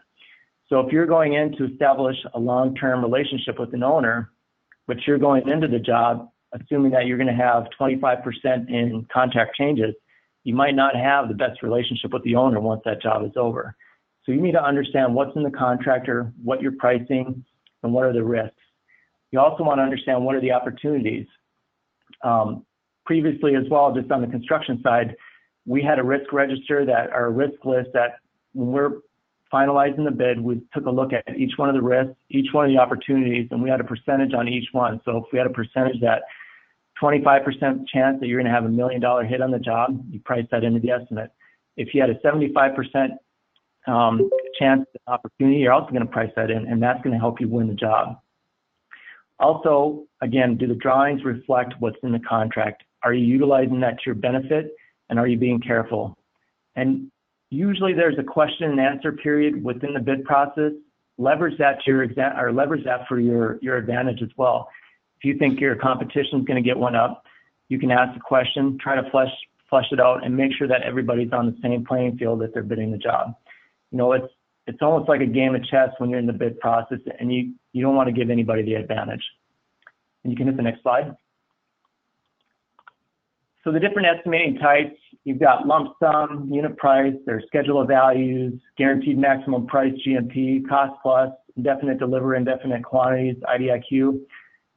[SPEAKER 4] So if you're going in to establish a long-term relationship with an owner, but you're going into the job assuming that you're going to have 25% in contract changes, you might not have the best relationship with the owner once that job is over. So you need to understand what's in the contractor, what you're pricing, and what are the risks. You also want to understand what are the opportunities. Um, previously as well, just on the construction side, we had a risk register that, a risk list that when we're finalizing the bid, we took a look at each one of the risks, each one of the opportunities, and we had a percentage on each one. So if we had a percentage that 25% chance that you're going to have a million dollar hit on the job, you price that into the estimate. If you had a 75% um, chance opportunity, you're also going to price that in, and that's going to help you win the job. Also, again, do the drawings reflect what's in the contract? Are you utilizing that to your benefit, and are you being careful? And usually there's a question and answer period within the bid process. Leverage that to your exam or leverage that for your your advantage as well. If you think your competition is going to get one up, you can ask a question, try to flesh flesh it out, and make sure that everybody's on the same playing field if they're bidding the job. You know, it's it's almost like a game of chess when you're in the bid process, and you you don't want to give anybody the advantage. And you can hit the next slide. So the different estimating types, you've got lump sum, unit price, there's schedule of values, guaranteed maximum price, GMP, cost plus, indefinite deliver, indefinite quantities, IDIQ,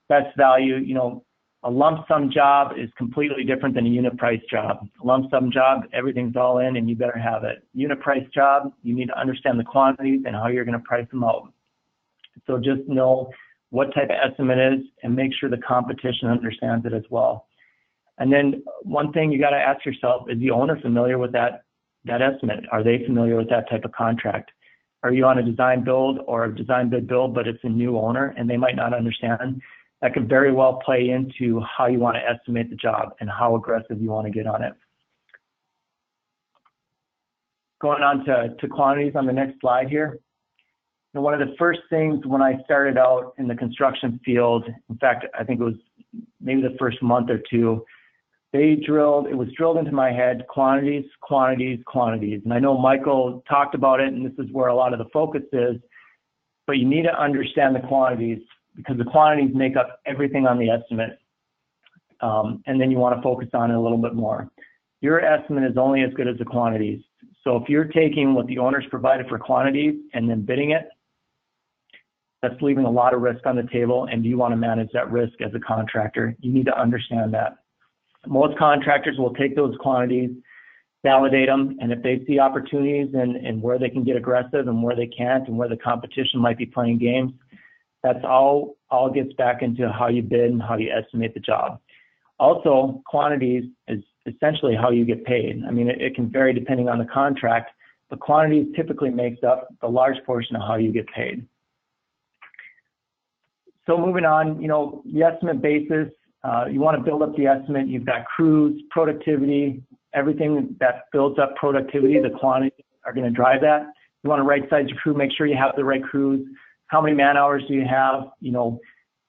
[SPEAKER 4] best value, you know, a lump sum job is completely different than a unit price job. A lump sum job, everything's all in and you better have it. Unit price job, you need to understand the quantities and how you're going to price them out. So just know what type of estimate is and make sure the competition understands it as well. And then one thing you got to ask yourself, is the owner familiar with that, that estimate? Are they familiar with that type of contract? Are you on a design build or a design bid build, but it's a new owner and they might not understand? That could very well play into how you want to estimate the job and how aggressive you want to get on it. Going on to, to quantities on the next slide here. And one of the first things when I started out in the construction field, in fact, I think it was maybe the first month or two, they drilled, it was drilled into my head, quantities, quantities, quantities. And I know Michael talked about it, and this is where a lot of the focus is, but you need to understand the quantities because the quantities make up everything on the estimate. Um, and then you want to focus on it a little bit more. Your estimate is only as good as the quantities. So if you're taking what the owners provided for quantities and then bidding it, that's leaving a lot of risk on the table. And you want to manage that risk as a contractor. You need to understand that. Most contractors will take those quantities, validate them, and if they see opportunities and, and where they can get aggressive and where they can't and where the competition might be playing games, that's all all gets back into how you bid and how you estimate the job. Also, quantities is essentially how you get paid. I mean, it, it can vary depending on the contract, but quantities typically makes up the large portion of how you get paid. So moving on, you know, the estimate basis, uh, you want to build up the estimate. You've got crews, productivity, everything that builds up productivity, the quantities are going to drive that. You want to right size your crew, make sure you have the right crews. How many man hours do you have? You know,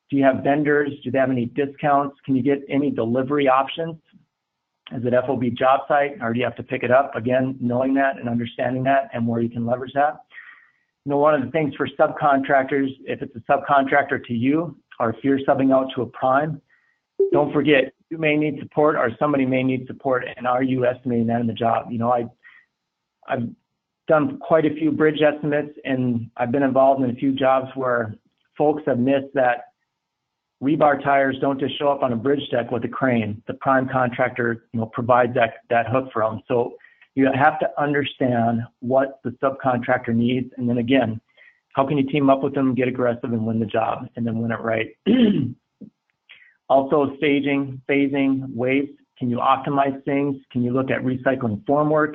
[SPEAKER 4] do you have vendors? Do they have any discounts? Can you get any delivery options? Is it FOB job site or do you have to pick it up? Again, knowing that and understanding that and where you can leverage that. You know, one of the things for subcontractors, if it's a subcontractor to you or if you're subbing out to a prime, don't forget you may need support or somebody may need support and are you estimating that in the job? You know, I I've done quite a few bridge estimates and I've been involved in a few jobs where folks have missed that rebar tiers don't just show up on a bridge deck with a crane. The prime contractor, you know, provides that, that hook for them. So you have to understand what the subcontractor needs. And then again, how can you team up with them, get aggressive and win the job and then win it right? also staging, phasing, waste. Can you optimize things? Can you look at recycling formwork?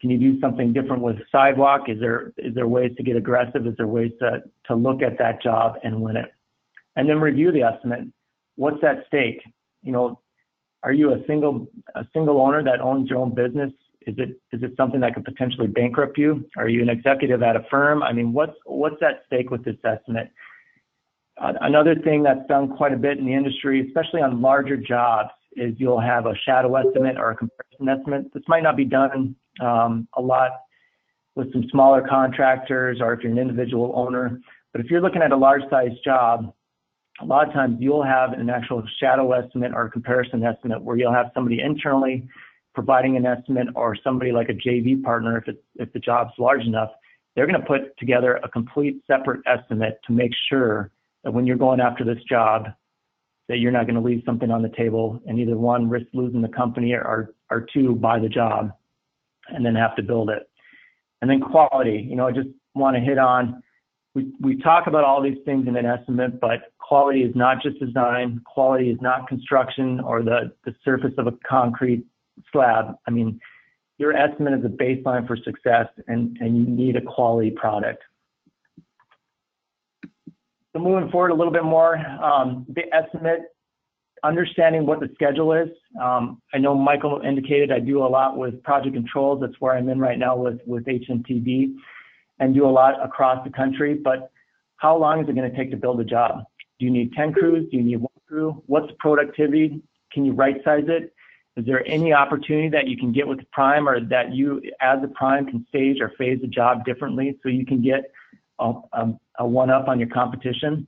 [SPEAKER 4] Can you do something different with sidewalk? Is there is there ways to get aggressive? Is there ways to to look at that job and win it? and then review the estimate. What's at stake? You know, are you a single a single owner that owns your own business? Is it is it something that could potentially bankrupt you? Are you an executive at a firm? I mean, what's what's at stake with this estimate? Uh, another thing that's done quite a bit in the industry, especially on larger jobs, is you'll have a shadow estimate or a comparison estimate. This might not be done um, a lot with some smaller contractors or if you're an individual owner. But if you're looking at a large size job, a lot of times you'll have an actual shadow estimate or a comparison estimate where you'll have somebody internally providing an estimate or somebody like a JV partner if it's if the job's large enough, they're going to put together a complete separate estimate to make sure that when you're going after this job that you're not going to leave something on the table and either one risk losing the company or or two buy the job and then have to build it. And then quality, you know, I just want to hit on we, we talk about all these things in an estimate, but quality is not just design. Quality is not construction or the, the surface of a concrete slab. I mean, your estimate is a baseline for success and, and you need a quality product. So moving forward a little bit more, um, the estimate, understanding what the schedule is. Um, I know Michael indicated I do a lot with project controls. That's where I'm in right now with, with HNTB and do a lot across the country, but how long is it going to take to build a job? Do you need 10 crews? Do you need one crew? What's the productivity? Can you right size it? Is there any opportunity that you can get with the prime or that you as a prime can stage or phase the job differently so you can get a, a, a one up on your competition?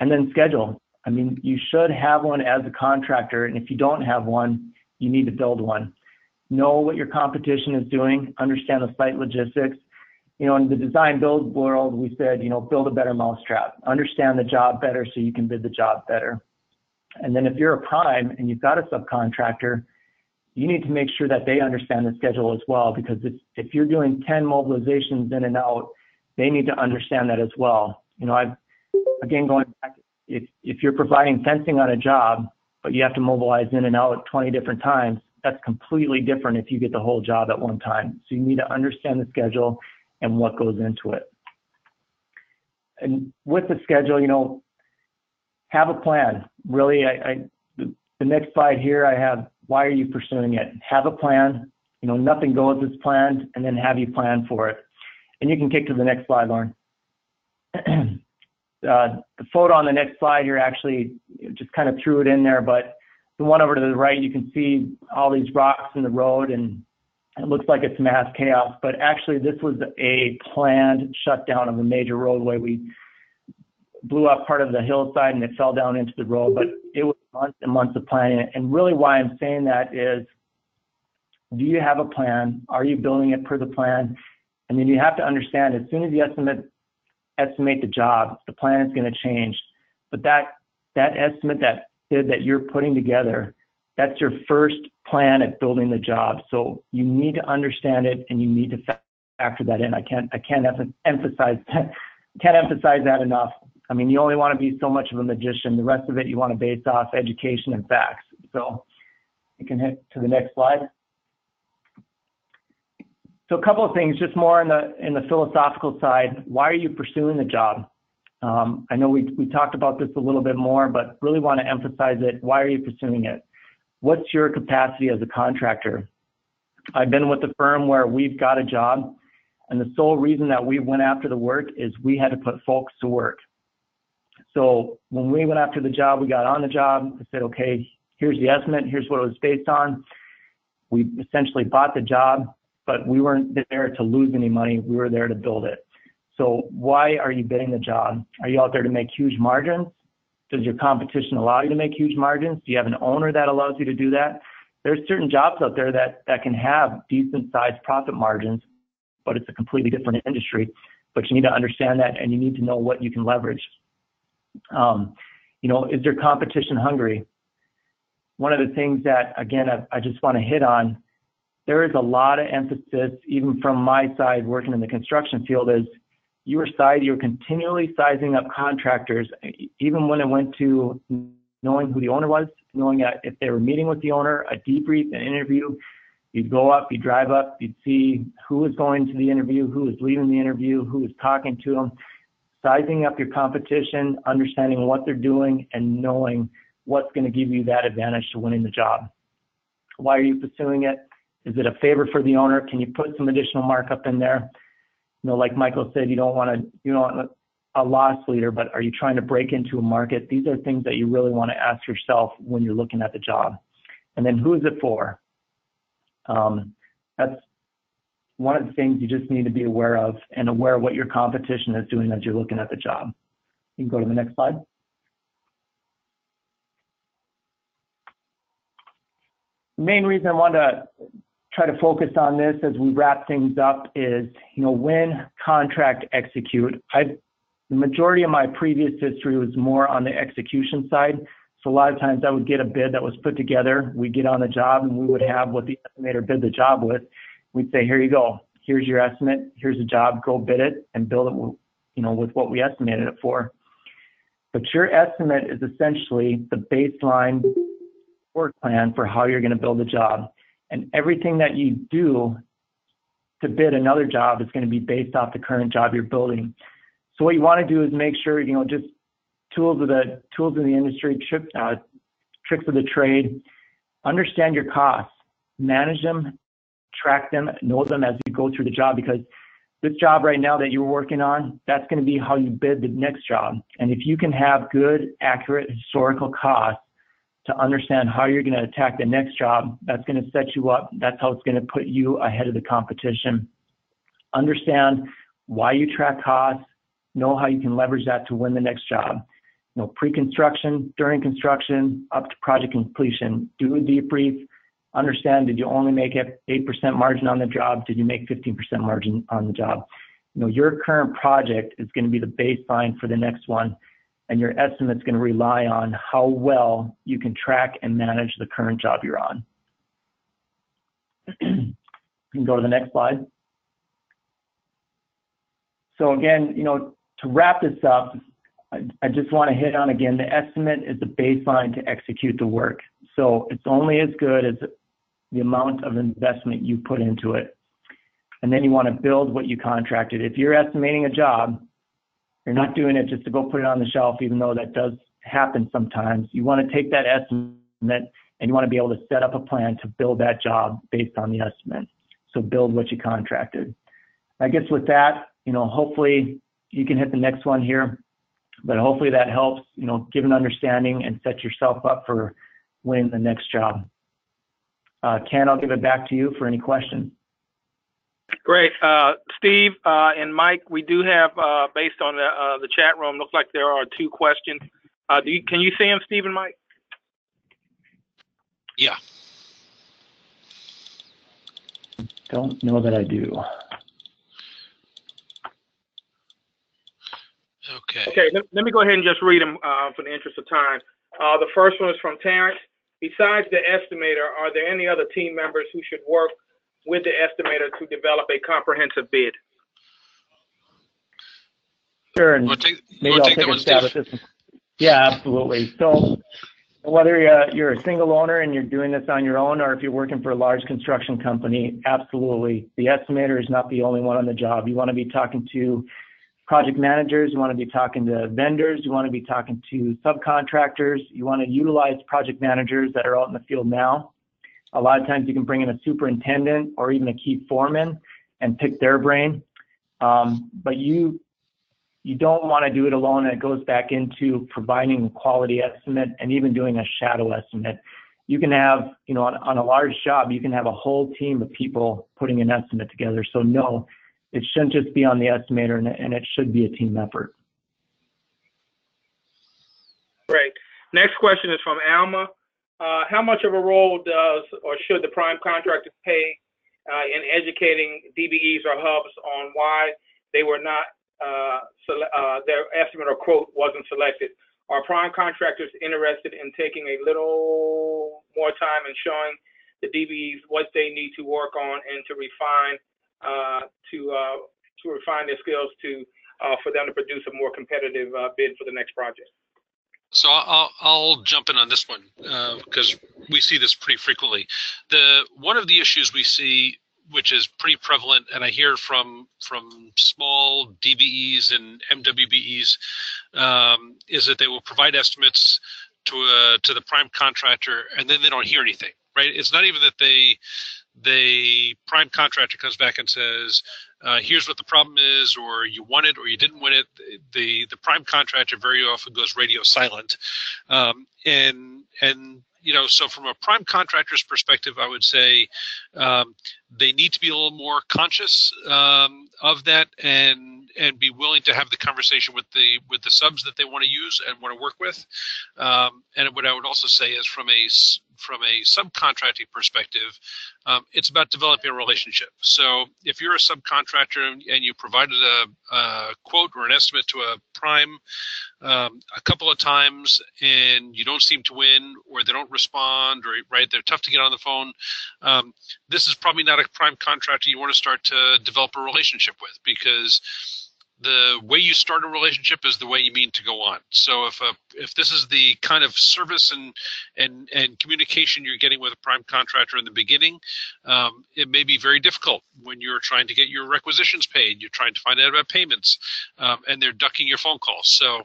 [SPEAKER 4] And then schedule. I mean, you should have one as a contractor, and if you don't have one, you need to build one. Know what your competition is doing, understand the site logistics, you know, in the design build world, we said, you know, build a better mousetrap, understand the job better so you can bid the job better. And then if you're a prime and you've got a subcontractor, you need to make sure that they understand the schedule as well, because if, if you're doing 10 mobilizations in and out, they need to understand that as well. You know, I've, again, going back, if, if you're providing fencing on a job, but you have to mobilize in and out 20 different times, that's completely different if you get the whole job at one time. So you need to understand the schedule and what goes into it. And with the schedule, you know, have a plan. Really, I, I the, the next slide here, I have why are you pursuing it? Have a plan. You know, nothing goes as planned, and then have you plan for it. And you can kick to the next slide, Lauren. uh, the photo on the next slide here actually just kind of threw it in there, but the one over to the right, you can see all these rocks in the road and it looks like it's mass chaos, but actually this was a planned shutdown of a major roadway. We blew up part of the hillside and it fell down into the road, but it was months and months of planning. And really why I'm saying that is, do you have a plan? Are you building it per the plan? And then you have to understand as soon as you estimate estimate the job, the plan is going to change. But that that estimate that bid that you're putting together That's your first plan at building the job. So you need to understand it and you need to factor that in. I can't I can't emphasize can't emphasize that enough. I mean, you only want to be so much of a magician. The rest of it you want to base off education and facts. So you can hit to the next slide. So a couple of things, just more in the in the philosophical side. Why are you pursuing the job? Um, I know we we talked about this a little bit more, but really want to emphasize it. Why are you pursuing it? What's your capacity as a contractor? I've been with a firm where we've got a job, and the sole reason that we went after the work is we had to put folks to work. So when we went after the job, we got on the job. I said, okay, here's the estimate. Here's what it was based on. We essentially bought the job but we weren't there to lose any money. We were there to build it. So why are you bidding the job? Are you out there to make huge margins? Does your competition allow you to make huge margins? Do you have an owner that allows you to do that? There's certain jobs out there that, that can have decent sized profit margins, but it's a completely different industry. But you need to understand that and you need to know what you can leverage. Um, you know, is there competition hungry? One of the things that, again, I, I just want to hit on there is a lot of emphasis, even from my side working in the construction field, is your side, you're continually sizing up contractors, even when it went to knowing who the owner was, knowing that if they were meeting with the owner, a debrief, an interview, you'd go up, you'd drive up, you'd see who was going to the interview, who was leaving the interview, who was talking to them, sizing up your competition, understanding what they're doing, and knowing what's going to give you that advantage to winning the job. Why are you pursuing it? Is it a favor for the owner? Can you put some additional markup in there? You know, like Michael said, you don't want to, you don't want a loss leader, but are you trying to break into a market? These are things that you really want to ask yourself when you're looking at the job. And then who is it for? Um, that's one of the things you just need to be aware of and aware of what your competition is doing as you're looking at the job. You can go to the next slide. main reason I wanted to try to focus on this as we wrap things up is, you know, when contract execute, I the majority of my previous history was more on the execution side. So a lot of times I would get a bid that was put together, we'd get on the job and we would have what the estimator bid the job with. We'd say, here you go, here's your estimate, here's the job, go bid it and build it, you know, with what we estimated it for. But your estimate is essentially the baseline work plan for how you're going to build the job. And everything that you do to bid another job is going to be based off the current job you're building. So what you want to do is make sure, you know, just tools of the tools in the industry, uh, tricks of the trade, understand your costs, manage them, track them, know them as you go through the job because this job right now that you're working on, that's going to be how you bid the next job. And if you can have good, accurate historical costs, to understand how you're going to attack the next job. That's going to set you up. That's how it's going to put you ahead of the competition. Understand why you track costs, know how you can leverage that to win the next job. You know, pre-construction, during construction, up to project completion. Do a debrief. Understand, did you only make it 8% margin on the job? Did you make 15% margin on the job? You know, your current project is going to be the baseline for the next one and your estimate's going to rely on how well you can track and manage the current job you're on. you can go to the next slide. So again, you know, to wrap this up, I, I just want to hit on again, the estimate is the baseline to execute the work. So it's only as good as the amount of investment you put into it. And then you want to build what you contracted. If you're estimating a job you're not doing it just to go put it on the shelf, even though that does happen sometimes. You want to take that estimate and you want to be able to set up a plan to build that job based on the estimate. So build what you contracted. I guess with that, you know, hopefully you can hit the next one here, but hopefully that helps, you know, give an understanding and set yourself up for winning the next job. Uh, Ken, I'll give it back to you for any questions.
[SPEAKER 2] Great. Uh, Steve uh, and Mike, we do have, uh, based on the, uh, the chat room, looks like there are two questions. Uh, do you, can you see them, Steve and Mike?
[SPEAKER 3] Yeah.
[SPEAKER 4] Don't know that I do.
[SPEAKER 3] Okay.
[SPEAKER 2] Okay, let, let me go ahead and just read them uh, for the interest of time. the first one is from Terrence. besides the estimator, are there any other team members who should work with the estimator to develop a comprehensive bid?
[SPEAKER 4] Sure, and
[SPEAKER 3] Wanna take- you
[SPEAKER 4] maybe
[SPEAKER 3] wanna
[SPEAKER 4] I'll
[SPEAKER 3] take
[SPEAKER 4] take
[SPEAKER 3] that
[SPEAKER 4] a stab at this. Yeah, absolutely. So whether you're, you're a single owner and you're doing this on your own, or if you're working for a large construction company, absolutely. The estimator is not the only one on the job. You want to be talking to project managers, you want to be talking to vendors, you want to be talking to subcontractors, you want to utilize project managers that are out in the field now. A lot of times you can bring in a superintendent or even a key foreman and pick their brain. Um, but you you don't want to do it alone. It goes back into providing a quality estimate and even doing a shadow estimate. You can have, you know, on, on a large job, you can have a whole team of people putting an estimate together. So no, it shouldn't just be on the estimator and, and it should be a team effort.
[SPEAKER 2] Great. Next question is from Alma. Uh, how much of a role does or should the prime contractor pay uh, in educating DBEs or hubs on why they were not uh, sele- uh, their estimate or quote wasn't selected? Are prime contractors interested in taking a little more time and showing the DBEs what they need to work on and to refine uh, to uh, to refine their skills to for them to produce a more competitive bid for the next project?
[SPEAKER 3] So I'll, I'll jump in on this one because we see this pretty frequently. The one of the issues we see, which is pretty prevalent, and I hear from from small DBEs and MWBEs, um, is that they will provide estimates to a to the prime contractor, and then they don't hear anything. Right? It's not even that they the prime contractor comes back and says, uh, here's what the problem is, or you won it or you didn't win it. The the prime contractor very often goes radio silent, um, and and you know so from a prime contractor's perspective, I would say um, they need to be a little more conscious um, of that and and be willing to have the conversation with the with the subs that they want to use and want to work with. Um, and what I would also say is from a from a subcontracting perspective, um, it's about developing a relationship. So if you're a subcontractor and, you provided a, a quote or an estimate to a prime um, a couple of times and you don't seem to win or they don't respond or right they're tough to get on the phone um, this is probably not a prime contractor you want to start to develop a relationship with because the way you start a relationship is the way you mean to go on. So if a, if this is the kind of service and and and communication you're getting with a prime contractor in the beginning, um, it may be very difficult when you're trying to get your requisitions paid. You're trying to find out about payments, um, and they're ducking your phone calls. So.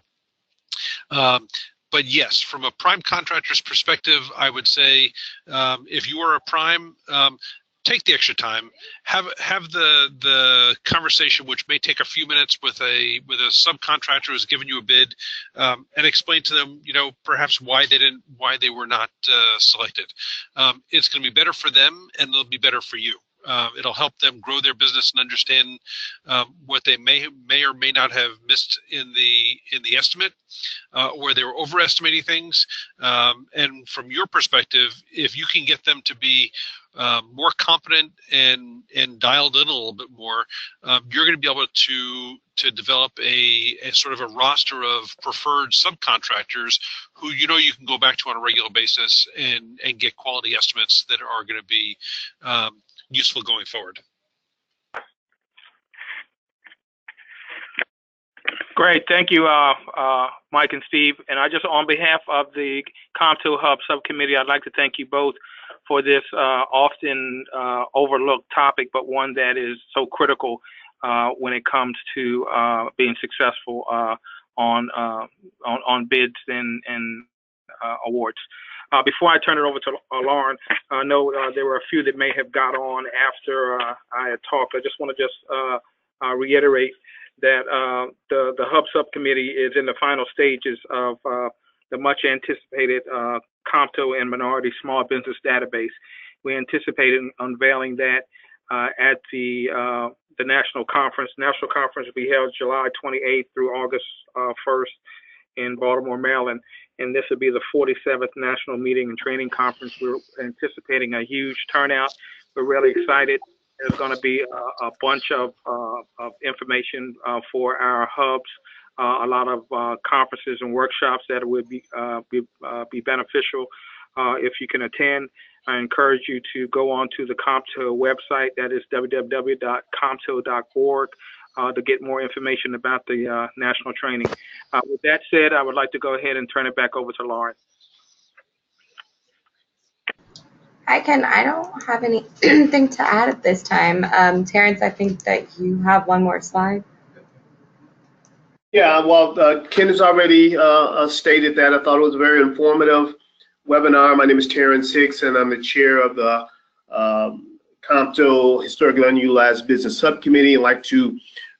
[SPEAKER 3] Um, but yes, from a prime contractor's perspective, I would say um, if you are a prime, um, take the extra time. Have have the the conversation which may take a few minutes with a with a subcontractor who's given you a bid um, and explain to them you know perhaps why they didn't why they were not uh, selected. Um, it's going to be better for them and it'll be better for you. Uh, it'll help them grow their business and understand um, what they may may or may not have missed in the in the estimate, uh, or they were overestimating things. Um, and from your perspective, if you can get them to be uh, more competent and and dialed in a little bit more, um, you're going to be able to to develop a, a sort of a roster of preferred subcontractors who you know you can go back to on a regular basis and and get quality estimates that are going to be um, useful going forward.
[SPEAKER 2] Great, thank you, uh, uh, Mike and Steve. And I just, on behalf of the COMTO Hub Subcommittee, I'd like to thank you both for this uh, often uh, overlooked topic, but one that is so critical uh, when it comes to uh, being successful on, on on bids and and awards. Before I turn it over to Lauren, I know there were a few that may have got on after I had talked. I just want to just reiterate that uh, the the Hub Subcommittee is in the final stages of uh, the much anticipated uh, COMTO and Minority Small Business Database. We anticipate unveiling that uh, at the uh, the national conference. National conference will be held July 28th through August 1st in Baltimore, Maryland and this will be the 47th National Meeting and Training Conference. We're anticipating a huge turnout. We're really excited. There's going to be a, a bunch of, uh, of information uh, for our hubs, uh, a lot of conferences and workshops that would be be, be beneficial if you can attend. I encourage you to go on to the COMTO website. That is www.comto.org uh, to get more information about the uh, national training. Uh, with that said, I would like to go ahead and turn it back over to Lauren.
[SPEAKER 1] Hi, Ken. I don't have anything to add at this time. Um, Terrence, I think that you have one more slide.
[SPEAKER 5] Yeah, well, uh, Ken has already uh, uh, stated that. I thought it was a very informative webinar. My name is Terrence Hicks, and I'm the chair of the um, COMTO Historically Underutilized Business Subcommittee. I'd like to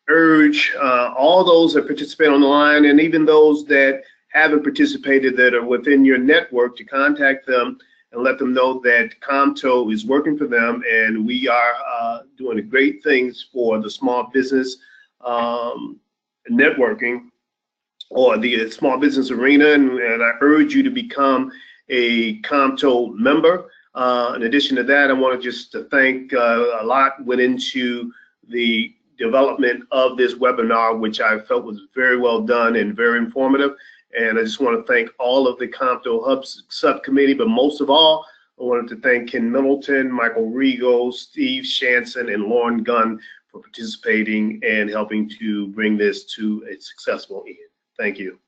[SPEAKER 5] urge uh, all those that participate on the line, and even those that haven't participated that are within your network, to contact them and let them know that COMTO is working for them, and we are uh, doing great things for the small business. Um, networking or the small business arena, and, and I urge you to become a COMTO member. Uh, in addition to that, I want to just to thank uh, a lot went into the development of this webinar, which I felt was very well done and very informative. And I just want to thank all of the COMTO Hub subcommittee, but most of all, I wanted to thank Ken Middleton, Michael Rigo, Steve Shanson, and Lauren Gunn for participating and helping to bring this to a successful end. Thank you.